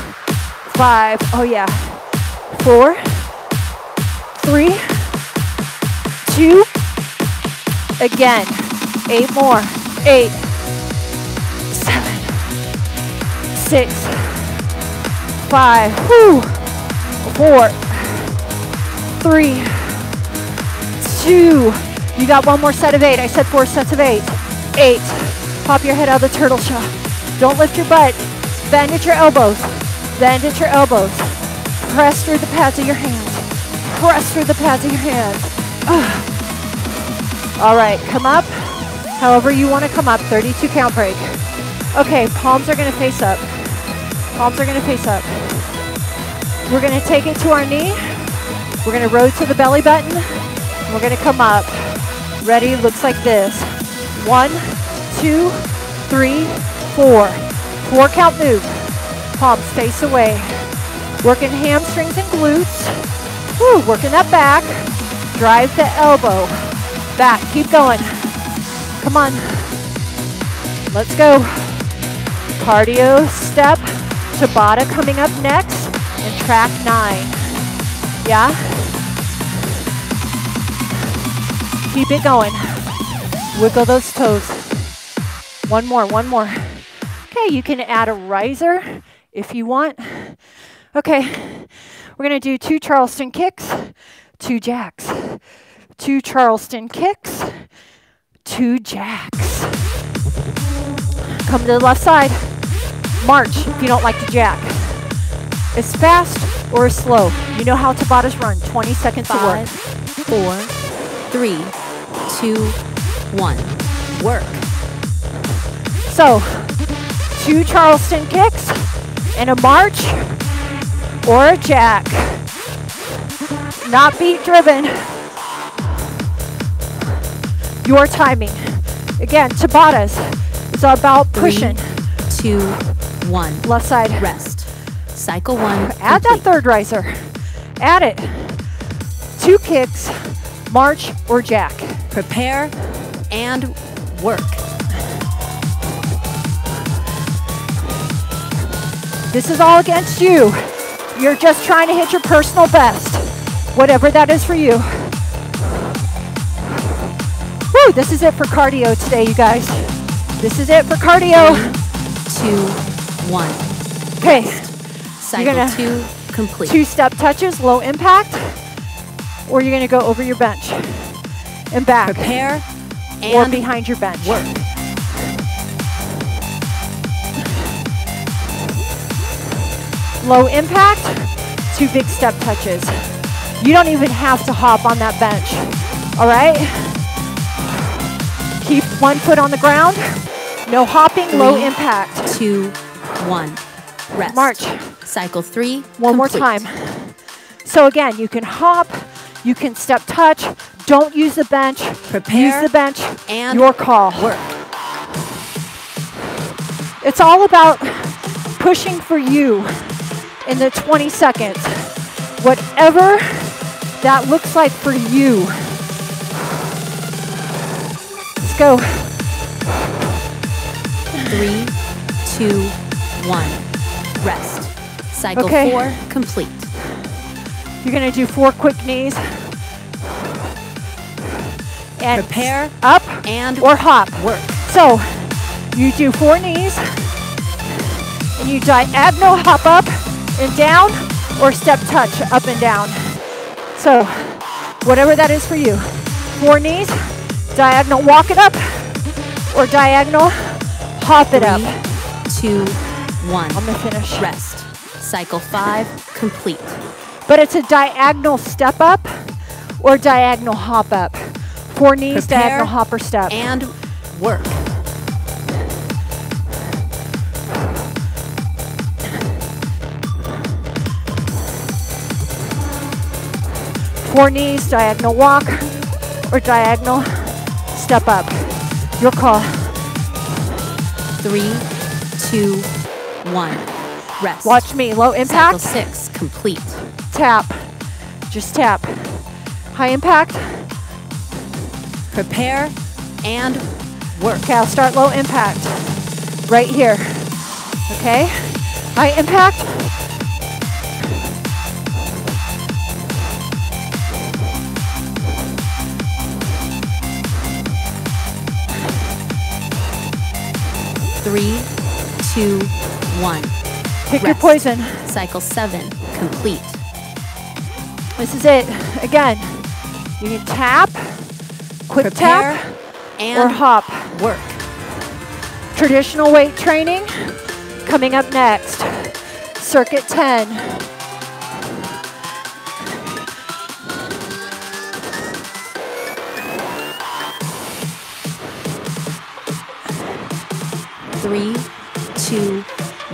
five. Oh yeah. Four, three, two. Again. Eight more. Eight, seven, six, five, whew, four, three, two. You got one more set of eight. I said four sets of eight. Eight. Pop your head out of the turtle shell. Don't lift your butt. Bend at your elbows. Bend at your elbows. Press through the pads of your hands. Press through the pads of your hands. All right, come up. However you want to come up. 32 count break. Okay, palms are going to face up. Palms are going to face up. We're going to take it to our knee. We're going to roll to the belly button. We're going to come up. Ready? Looks like this. One, two, three, four. Four count move. Palms face away. Working hamstrings and glutes. Woo, working that back. Drive the elbow. Keep going. Come on. Let's go. Cardio step. Tabata coming up next. And track nine. Yeah? Keep it going. Wiggle those toes. One more, one more. Okay, you can add a riser if you want. Okay, we're gonna do two Charleston kicks, two jacks. Two Charleston kicks, two jacks. Come to the left side. March if you don't like the jack. As fast or as slow. You know how Tabatas run. 20 seconds Five, to work. four, three, two, one. Work. So, two Charleston kicks and a march or a jack. Not beat driven. Your timing. Again, Tabatas is about Three, pushing. two, one. Left side. Rest. Cycle one. Add that third riser. Add it. Two kicks, march or jack. Prepare and work. This is all against you. You're just trying to hit your personal best, whatever that is for you. This is it for cardio today, you guys. This is it for cardio. Two, one. Okay, Cycle gonna- two complete. two step touches, low impact, or you're gonna go over your bench and back, Prepare or and behind your bench. work. Low impact, two big step touches. You don't even have to hop on that bench. All right? Keep one foot on the ground. No hopping, low impact. Two, one. Rest. March. Cycle three. One more time. So again, you can hop, you can step touch. Don't use the bench. Prepare use the bench. and your call. Work. It's all about pushing for you in the 20 seconds. Whatever that looks like for you. Let's go. Three, two, one. Rest. Cycle Okay. four complete. You're gonna do four quick knees. And Prepare up and or hop. work. So you do four knees and you diagonal hop up and down or step touch up and down. So whatever that is for you. Four knees, diagonal walk it up or diagonal hop it up. Two, one. I'm gonna finish. Rest. Cycle five complete. But it's a diagonal step up or diagonal hop up. Four knees, Prepare diagonal hop or step. And work. Four knees, diagonal walk, or diagonal step up. Your call. Three, two, one. Rest. Watch me. Low impact. Cycle six, complete. Tap. Just tap. High impact. Prepare and work. Okay, I'll start low impact. Right here. Okay? High impact. Three, two, one. Pick your poison. Cycle seven, complete. This is it. Again, you can tap, quick Prepare tap, or hop. work. Traditional weight training coming up next. Circuit 10. Three, two,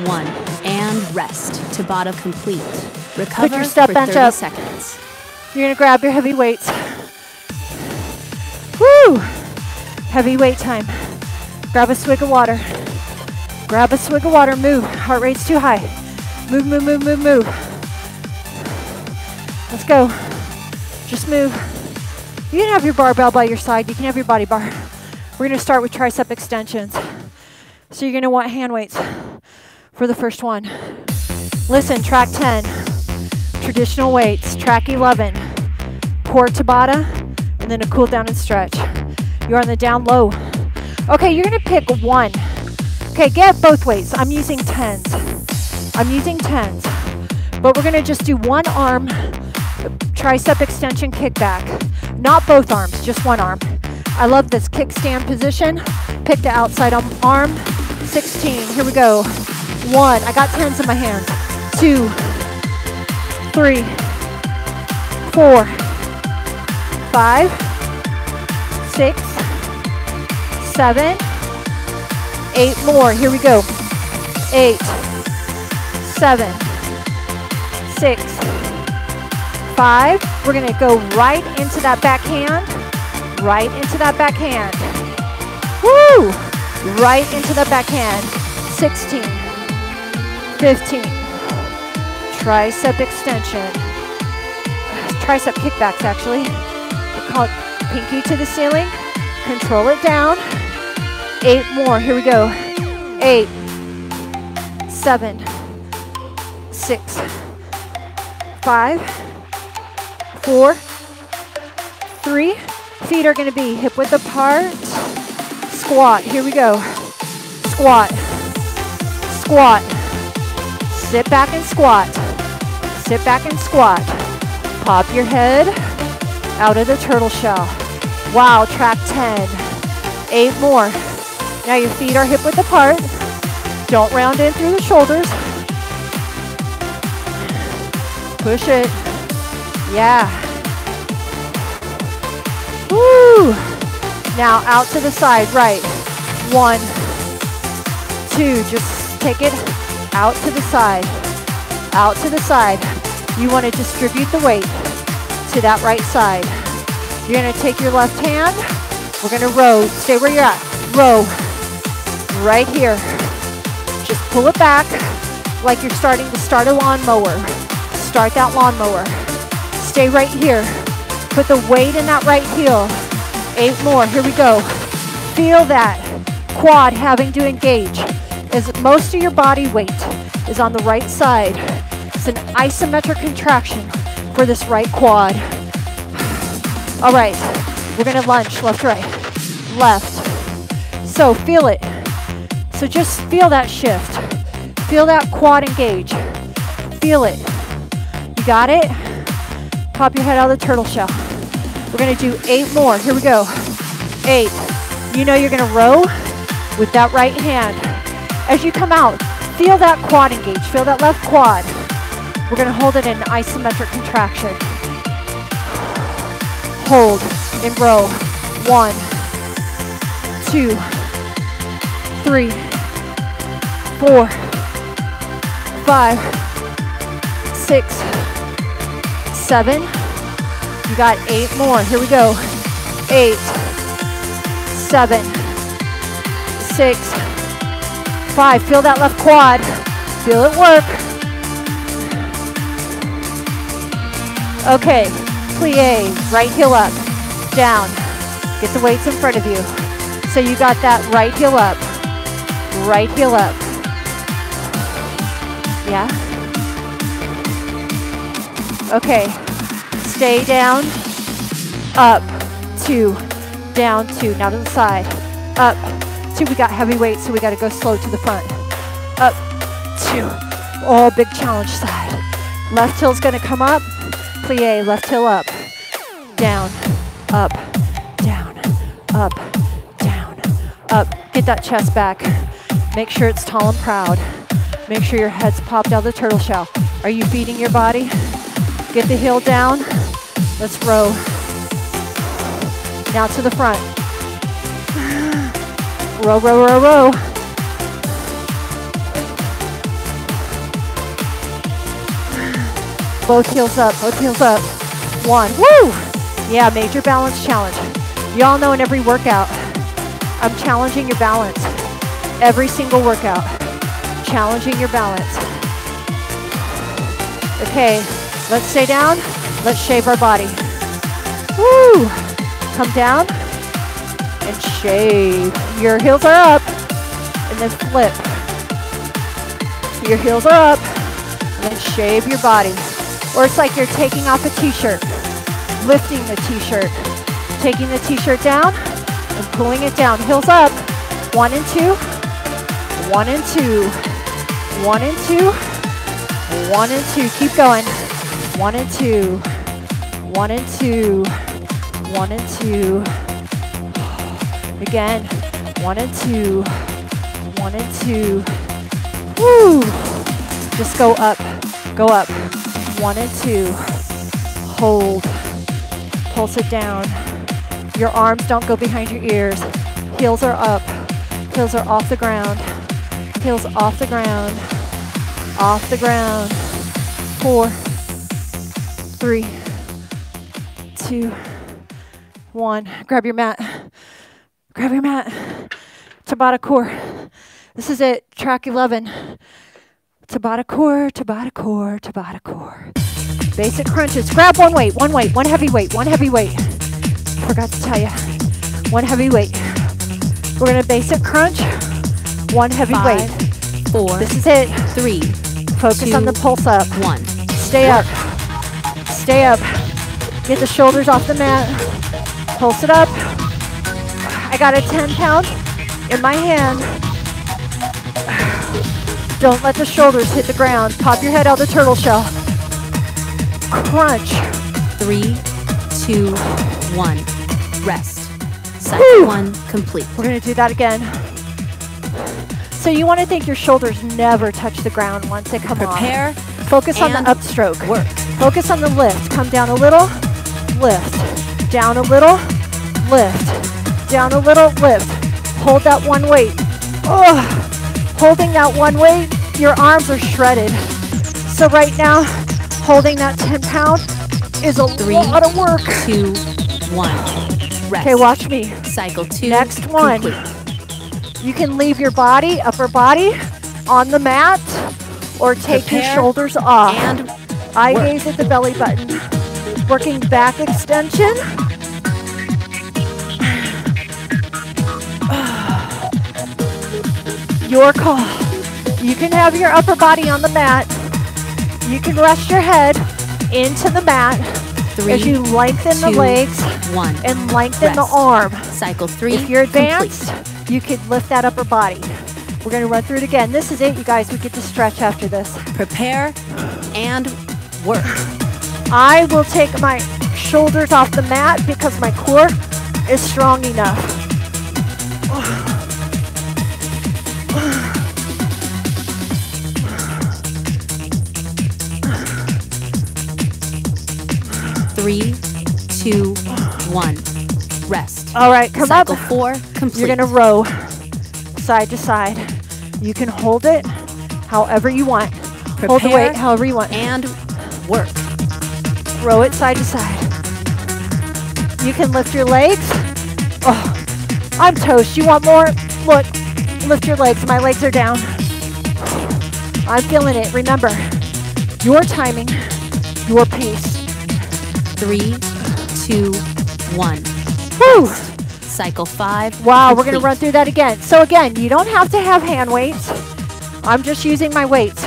one. And rest. Tabata complete. Recover your step for bench 30 up. seconds. You're gonna grab your heavy weights. Woo! Heavy weight time. Grab a swig of water. Grab a swig of water. Move. Heart rate's too high. Move, move, move, move, move. Let's go. Just move. You can have your barbell by your side. You can have your body bar. We're gonna start with tricep extensions. So you're gonna want hand weights for the first one. Listen, track 10. Traditional weights, track 11, core Tabata, and then a cool down and stretch. You're on the down low. Okay, you're gonna pick one. Okay, get both weights. I'm using 10s. I'm using 10s. But we're gonna just do one arm tricep extension kickback. Not both arms, just one arm. I love this kickstand position. Pick the outside arm. 16, here we go. One, I got 10s in my hand. Two, three, four, five, six, seven, eight more. Here we go. Eight, seven, six, five. We're going to go right into that backhand, right into that backhand. Woo! Right into the backhand. 16, 15, tricep extension. Tricep kickbacks, actually. We call it pinky to the ceiling. Control it down. Eight more. Here we go. Eight, seven, six, five, four, three. Feet are going to be hip width apart. Squat. Here we go. Squat. Squat. Sit back and squat. Sit back and squat. Pop your head out of the turtle shell. Wow, track 10. Eight more. Now your feet are hip width apart. Don't round in through the shoulders. Push it. Yeah. Woo! Now out to the side, right. One, two, just take it out to the side, out to the side. You want to distribute the weight to that right side. You're to take your left hand. We're to row. Stay where you're at. Row. Right here. Just pull it back like you're starting to start a lawnmower. Start that lawnmower. Stay right here. Put the weight in that right heel. Eight more. Here we go. Feel that quad having to engage as most of your body weight is on the right side. It's an isometric contraction for this right quad. All right, we're gonna lunge left, right, left. So feel it. So just feel that shift. Feel that quad engage. Feel it. You got it? Pop your head out of the turtle shell. We're gonna do eight more. Here we go. Eight. You know you're gonna row with that right hand. As you come out, feel that quad engage. Feel that left quad. We're gonna hold it in isometric contraction. Hold in row. One, two, three, four, five, six, seven. You got eight more. Here we go. Eight, seven, six, five. Feel that left quad. Feel it work. Okay, plie, right heel up, down. Get the weights in front of you. So you got that right heel up, right heel up. Yeah? Okay, stay down, up, two, down, two. Now to the side, up, two. We got heavy weight, so we got to go slow to the front. Up, two. Oh, big challenge side. Left heel's going to come up, plie, left heel up, down, up, down, up, down, up. Get that chest back. Make sure it's tall and proud. Make sure your head's popped out of the turtle shell. Are you feeding your body? Get the heel down. Let's row. Now to the front. <sighs> Row, row, row, row. Both heels up, both heels up. One, woo! Yeah, major balance challenge. Y'all know in every workout, I'm challenging your balance. Every single workout, challenging your balance. Okay, let's stay down. Let's shave our body. Woo! Come down and shave. Your heels are up and then flip. Your heels are up and then shave your body. Or it's like you're taking off a t-shirt, lifting the t-shirt, taking the t-shirt down and pulling it down. Heels up. One and two. One and two. One and two. One and two. Keep going. One and two. One and two. One and two. Again. One and two. One and two. Woo! Just go up. Go up. One and two. Hold. Pulse it down. Your arms don't go behind your ears. Heels are up. Heels are off the ground. Heels off the ground. Off the ground. Four, three, two, one. Grab your mat. Grab your mat. Tabata core. This is it. Track 11. Tabata core, Tabata core, Tabata core. Basic crunches. Grab one weight, one weight, one heavy weight, one heavy weight. Forgot to tell you. One heavy weight. We're gonna basic crunch. One heavy Five, weight. four, This is it. three, Focus on the pulse up. one. Stay up. Stay up. Get the shoulders off the mat. Pulse it up. I got a 10 pound in my hand. Don't let the shoulders hit the ground. Pop your head out of the turtle shell. Crunch. Three, two, one. Rest. Cycle Whew. one complete. We're going to do that again. So you want to think your shoulders never touch the ground once they come Prepare. off. Focus on the upstroke. Work. Focus on the lift. Come down a little, lift. Down a little, lift. Down a little, lift. Hold that one weight. Ugh. Holding that one weight, your arms are shredded. So right now, holding that 10 pound is a Three, lot of work. Two, one. Rest. Okay, watch me. Cycle two. Next one. complete. You can leave your body, upper body, on the mat, or take your shoulders off. And Eye work. gaze at the belly button. Working back extension. <sighs> Your call. You can have your upper body on the mat. You can rest your head into the mat three, as you lengthen the legs one. and lengthen the arm. Cycle three. If you're complete. advanced, you could lift that upper body. We're going to run through it again. This is it, you guys. We get to stretch after this. Prepare and work. I will take my shoulders off the mat because my core is strong enough. Three, two, one. Rest. All right, come Cycle up. four complete. You're going to row side to side. You can hold it however you want. hold the weight however you want. and work. row it side to side. You can lift your legs. Oh, I'm toast. You want more? Look, lift your legs. My legs are down. I'm feeling it. Remember, your timing, your pace. Three, two, one. Woo! Cycle five. Wow, we're going to run through that again. So, again, you don't have to have hand weights. I'm just using my weights.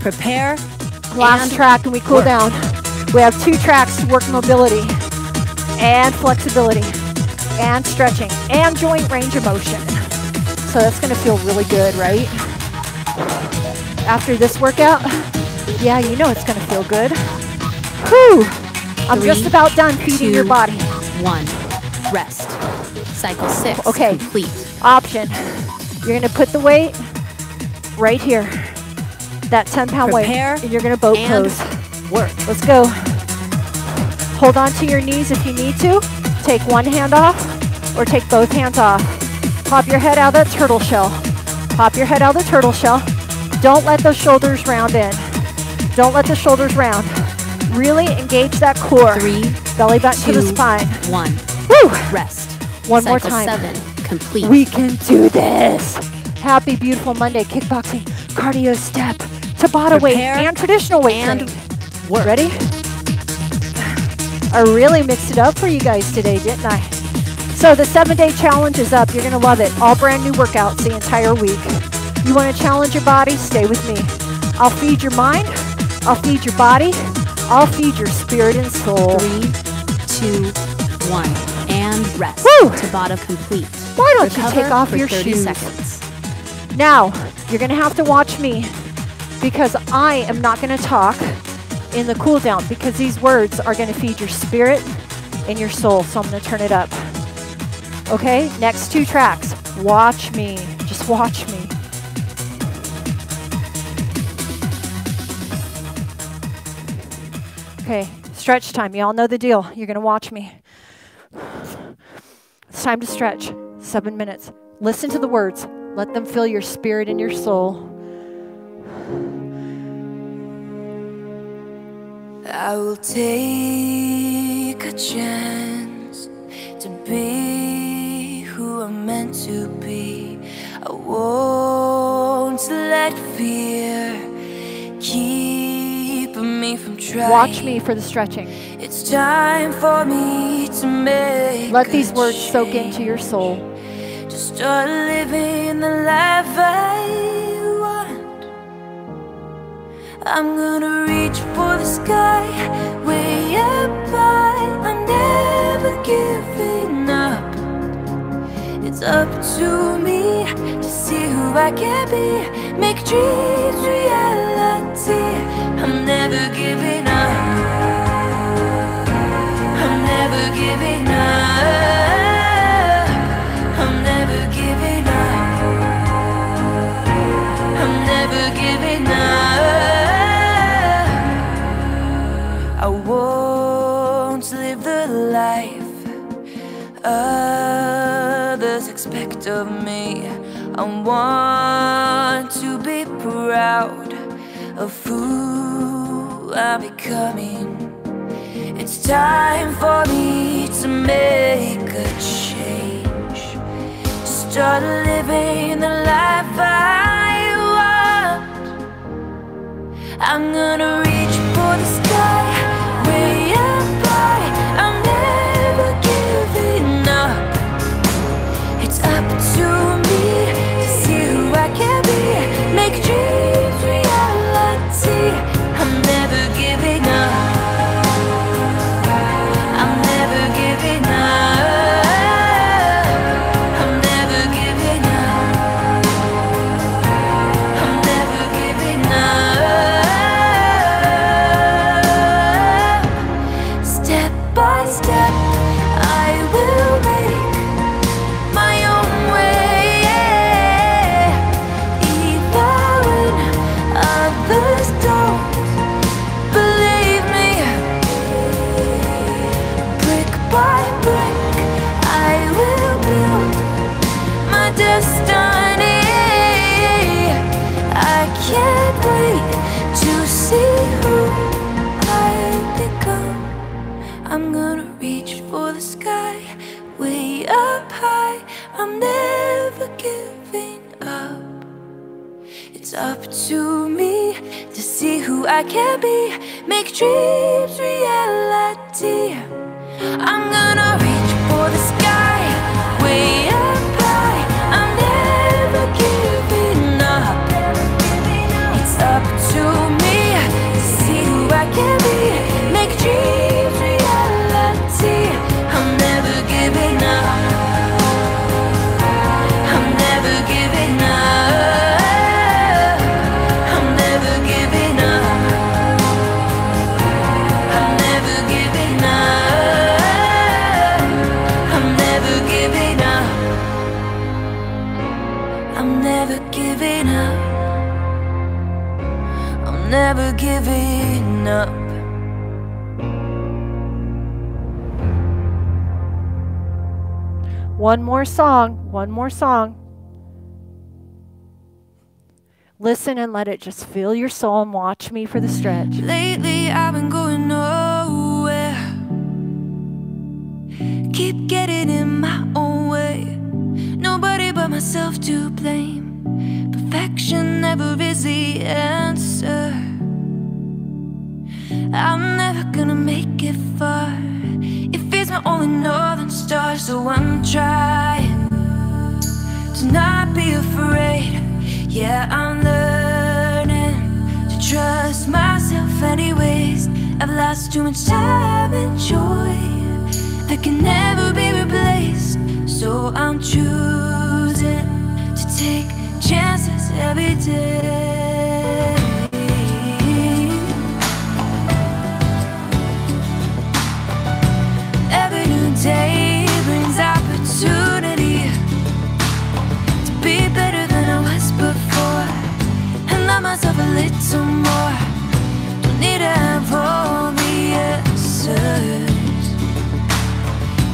Prepare. Last track, and we cool work. down. We have two tracks to work mobility and flexibility and stretching and joint range of motion. So, that's going to feel really good, right? After this workout, yeah, you know it's going to feel good. Whew! I'm just about done feeding your body. One. Rest. Cycle six. Okay. Complete. option. You're going to put the weight right here. That 10 pound weight. And you're going to boat pose. Work. Let's go. Hold on to your knees if you need to. Take one hand off or take both hands off. Pop your head out of that turtle shell. Pop your head out of the turtle shell. Don't let those shoulders round in. Don't let the shoulders round. Really engage that core. Three, Belly button to the two, spine. one. Woo! Rest. One more time. seven. Complete. We can do this. Happy, beautiful Monday. Kickboxing, cardio step, Tabata weight, and traditional weight and work. Ready? I really mixed it up for you guys today, didn't I? So the seven day challenge is up. You're going to love it. All brand new workouts the entire week. You want to challenge your body? Stay with me. I'll feed your mind. I'll feed your body. I'll feed your spirit and soul. Three, two, one. And rest. Woo! Tabata complete. Why don't you take off your shoes? seconds. Now, you're going to have to watch me because I am not going to talk in the cool down because these words are going to feed your spirit and your soul. So I'm going to turn it up. Okay, next two tracks. Watch me. Just watch me. Okay, stretch time. You all know the deal. You're going to watch me. It's time to stretch. Seven minutes. Listen to the words. Let them fill your spirit and your soul. I will take a chance to be who I'm meant to be. I won't let fear keep me from trying. Watch me for the stretching. It's time for me to make. Let these words soak into your soul. to start living the life I. I'm gonna reach for the sky, way up high. I'm never giving up. It's up to me to see who I can be, make dreams reality. I'm never giving up. I want to be proud of who I'm becoming. It's time for me to make a change. Start living the life I want. I'm gonna reach for the sky, way up high. I'm never giving up. It's up to make I can be, make dreams reality. I'm gonna more song, one more song. Listen and let it just fill your soul and watch me for the stretch. Lately, I've been going nowhere. Keep getting in my own way. Nobody but myself to blame. Perfection never is the answer. I'm never gonna make it far. My only northern star, so I'm trying to not be afraid. Yeah, I'm learning to trust myself, anyways. I've lost too much time and joy that can never be replaced. So I'm choosing to take chances every day. Myself a little more. Don't need all the answers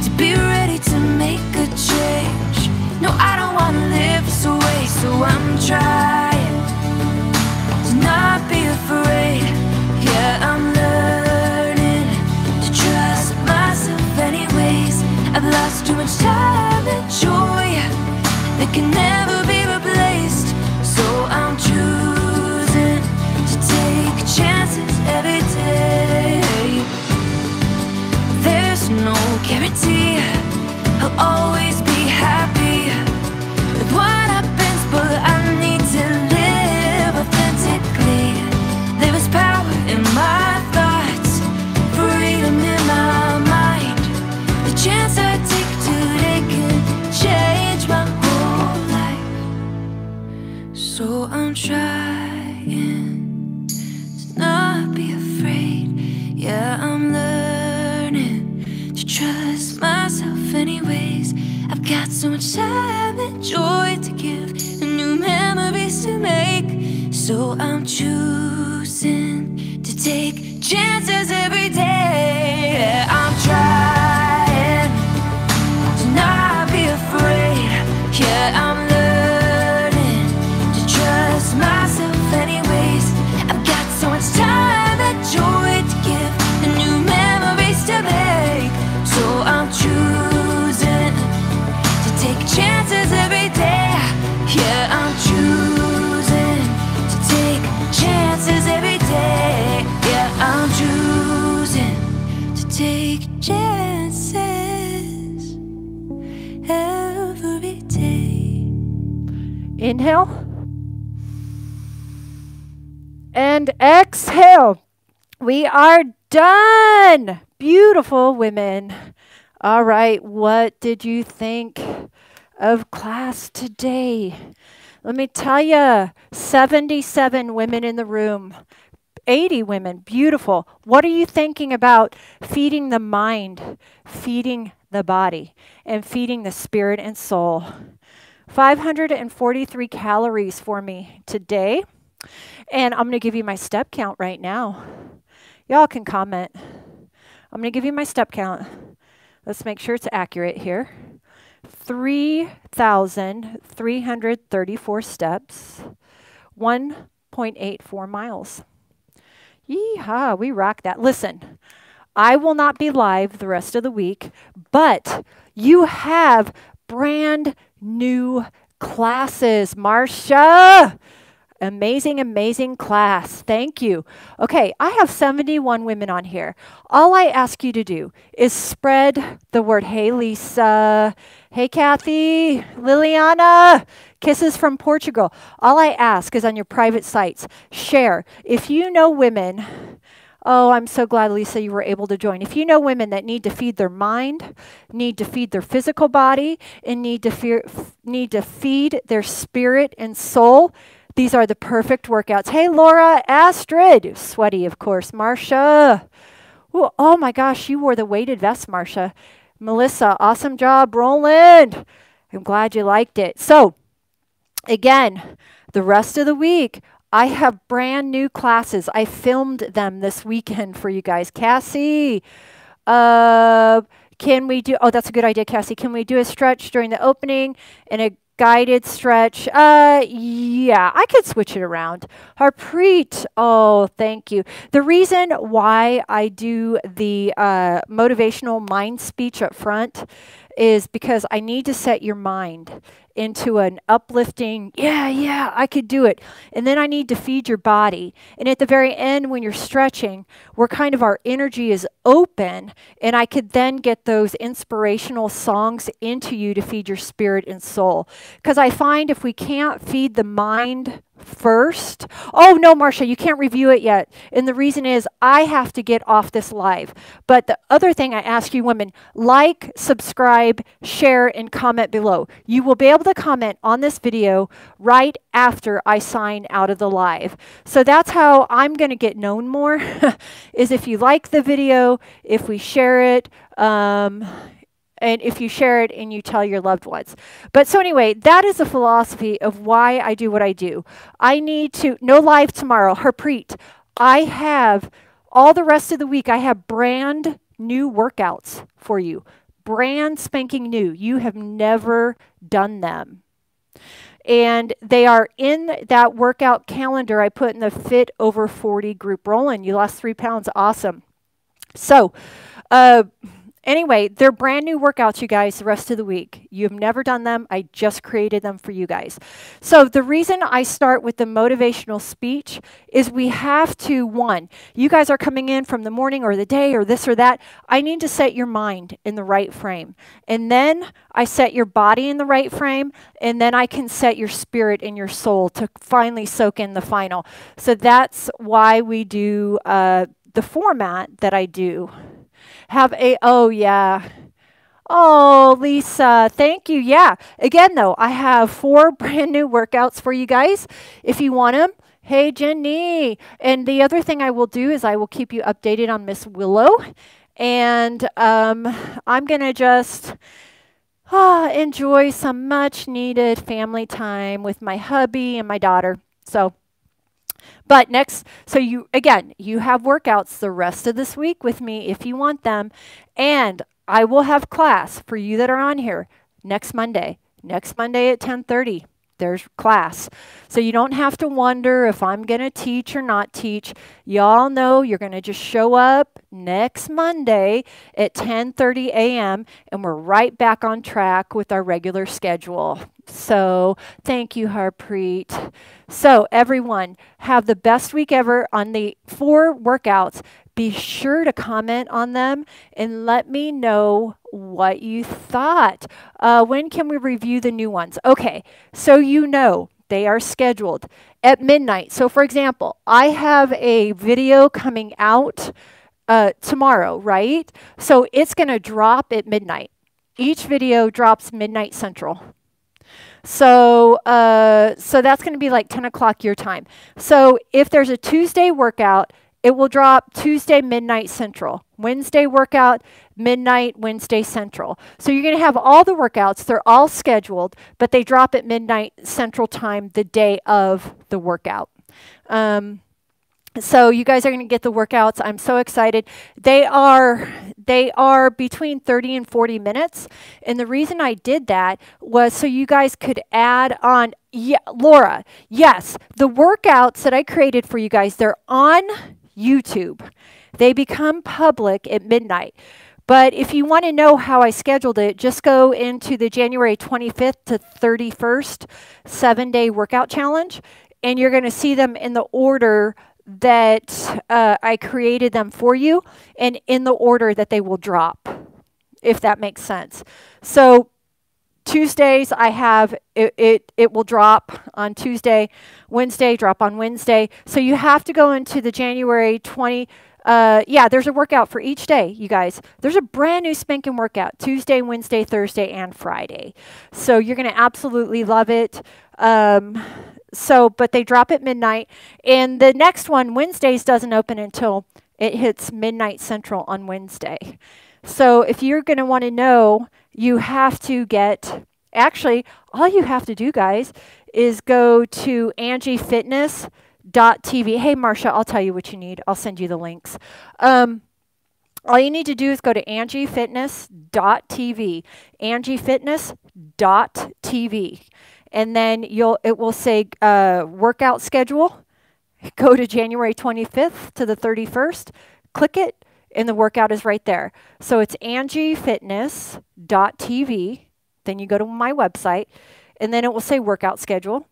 to be ready to make a change. No, I don't wanna live this way, so I'm trying to not be afraid. Yeah, I'm learning to trust myself, anyways. I've lost too much time and joy that can never trying to not be afraid. Yeah, I'm learning to trust myself, anyways. I've got so much time and joy to give, and new memories to make. So I'm choosing to take chances Inhale. And exhale. We are done. Beautiful women. All right, what did you think of class today? Let me tell you 77 women in the room, 80 women, beautiful. What are you thinking about feeding the mind, feeding the body, and feeding the spirit and soul? 543 calories for me today. And I'm going to give you my step count right now. Y'all can comment. I'm going to give you my step count. Let's make sure it's accurate here. 3,334 steps, 1.84 miles. Yeehaw, we rock that. Listen, I will not be live the rest of the week, but you have brand new classes. Marcia, Amazing, amazing class. Thank you. Okay, I have 71 women on here. All I ask you to do is spread the word. Hey, Lisa. Hey, Kathy. Liliana. Kisses from Portugal. All I ask is on your private sites, share. If you know women, oh, I'm so glad, Lisa, you were able to join. If you know women that need to feed their mind, need to feed their physical body, and need to, fear, need to feed their spirit and soul, these are the perfect workouts. Hey, Laura, Astrid, sweaty, of course. Marcia. Oh my gosh, you wore the weighted vest, Marcia. Melissa, awesome job. Roland, I'm glad you liked it. So, again, the rest of the week, I have brand new classes. I filmed them this weekend for you guys. Cassie, uh, can we do, oh, that's a good idea, Cassie. Can we do a stretch during the opening and a guided stretch. Uh, yeah, I could switch it around. Harpreet, oh, thank you. The reason why I do the uh, motivational mind speech up front is because I need to set your mind into an uplifting, yeah, yeah, I could do it. And then I need to feed your body. And at the very end, when you're stretching, where kind of our energy is open, and I could then get those inspirational songs into you to feed your spirit and soul. Because I find if we can't feed the mind first. Oh, no, Marcia, you can't review it yet. And the reason is I have to get off this live. But the other thing I ask you women like, subscribe, share, and comment below. You will be able to comment on this video right after I sign out of the live. So that's how I'm going to get known more <laughs> is if you like the video, if we share it, um, and if you share it and you tell your loved ones. But so anyway, that is the philosophy of why I do what I do. I need to no live tomorrow. Harpreet, I have all the rest of the week I have brand new workouts for you. Brand spanking new. You have never done them. And they are in that workout calendar I put in the Fit Over 40 group. Roland, you lost three pounds. Awesome. So, uh, Anyway, they're brand new workouts, you guys, the rest of the week. You've never done them. I just created them for you guys. So, the reason I start with the motivational speech is we have to, one, you guys are coming in from the morning or the day or this or that. I need to set your mind in the right frame. And then I set your body in the right frame. And then I can set your spirit and your soul to finally soak in the final. So, that's why we do uh, the format that I do have a, oh, yeah. Oh, Lisa, thank you. Yeah. Again, though, I have four <laughs> brand new workouts for you guys. If you want them, hey, Jenny. And the other thing I will do is I will keep you updated on Miss Willow. And um, I'm going to just oh, enjoy some much needed family time with my hubby and my daughter. So, but next, so you, again, you have workouts the rest of this week with me if you want them. And I will have class for you that are on here next Monday. Next Monday at 1030 there's class. So you don't have to wonder if I'm going to teach or not teach. Y'all know you're going to just show up next Monday at 10:30 a.m. and we're right back on track with our regular schedule. So, thank you Harpreet. So, everyone, have the best week ever on the four workouts. Be sure to comment on them and let me know what you thought. Uh, when can we review the new ones? Okay, so you know they are scheduled at midnight. So, for example, I have a video coming out uh, tomorrow, right? So it's going to drop at midnight. Each video drops midnight central. So, uh, so that's going to be like 10 o'clock your time. So if there's a Tuesday workout, it will drop Tuesday midnight central. Wednesday workout, midnight Wednesday central. So you're going to have all the workouts. They're all scheduled, but they drop at midnight central time the day of the workout. Um, so you guys are going to get the workouts. I'm so excited. They are they are between 30 and 40 minutes. And the reason I did that was so you guys could add on yeah, Laura. Yes, the workouts that I created for you guys, they're on YouTube. They become public at midnight. But if you want to know how I scheduled it, just go into the January 25th to 31st seven day workout challenge and you're going to see them in the order that uh, I created them for you and in the order that they will drop, if that makes sense. So Tuesdays, I have it, it, it will drop on Tuesday, Wednesday, drop on Wednesday. So you have to go into the January 20. Uh, yeah, there's a workout for each day, you guys. There's a brand new spanking workout Tuesday, Wednesday, Thursday, and Friday. So you're going to absolutely love it. Um, so, but they drop at midnight. And the next one, Wednesdays, doesn't open until it hits midnight central on Wednesday. So if you're going to want to know you have to get, actually, all you have to do, guys, is go to angiefitness.tv. Hey, Marsha, I'll tell you what you need. I'll send you the links. Um, all you need to do is go to angiefitness.tv, angiefitness.tv, and then you'll it will say uh, workout schedule. Go to January 25th to the 31st, click it, and the workout is right there. So it's angiefitness.tv. Then you go to my website, and then it will say workout schedule.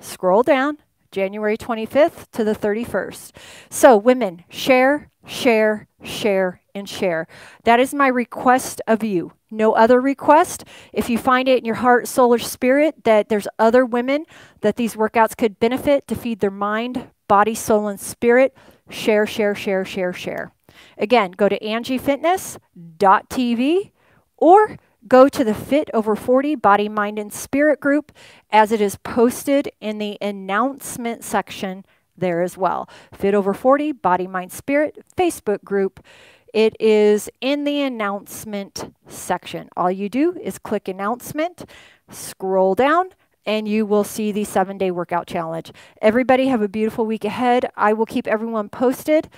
Scroll down, January 25th to the 31st. So, women, share, share, share, and share. That is my request of you. No other request. If you find it in your heart, soul, or spirit that there's other women that these workouts could benefit to feed their mind, body, soul, and spirit, share, share, share, share, share. Again, go to angiefitness.tv or go to the Fit Over 40 Body, Mind, and Spirit group as it is posted in the announcement section there as well. Fit Over 40 Body, Mind, Spirit Facebook group. It is in the announcement section. All you do is click announcement, scroll down, and you will see the seven day workout challenge. Everybody have a beautiful week ahead. I will keep everyone posted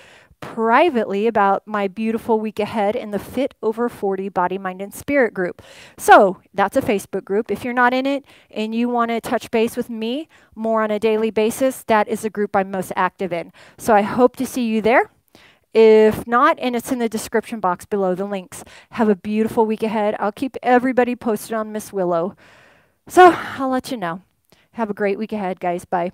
privately about my beautiful week ahead in the Fit Over 40 Body, Mind, and Spirit group. So that's a Facebook group. If you're not in it and you want to touch base with me more on a daily basis, that is the group I'm most active in. So I hope to see you there. If not, and it's in the description box below the links. Have a beautiful week ahead. I'll keep everybody posted on Miss Willow. So I'll let you know. Have a great week ahead, guys. Bye.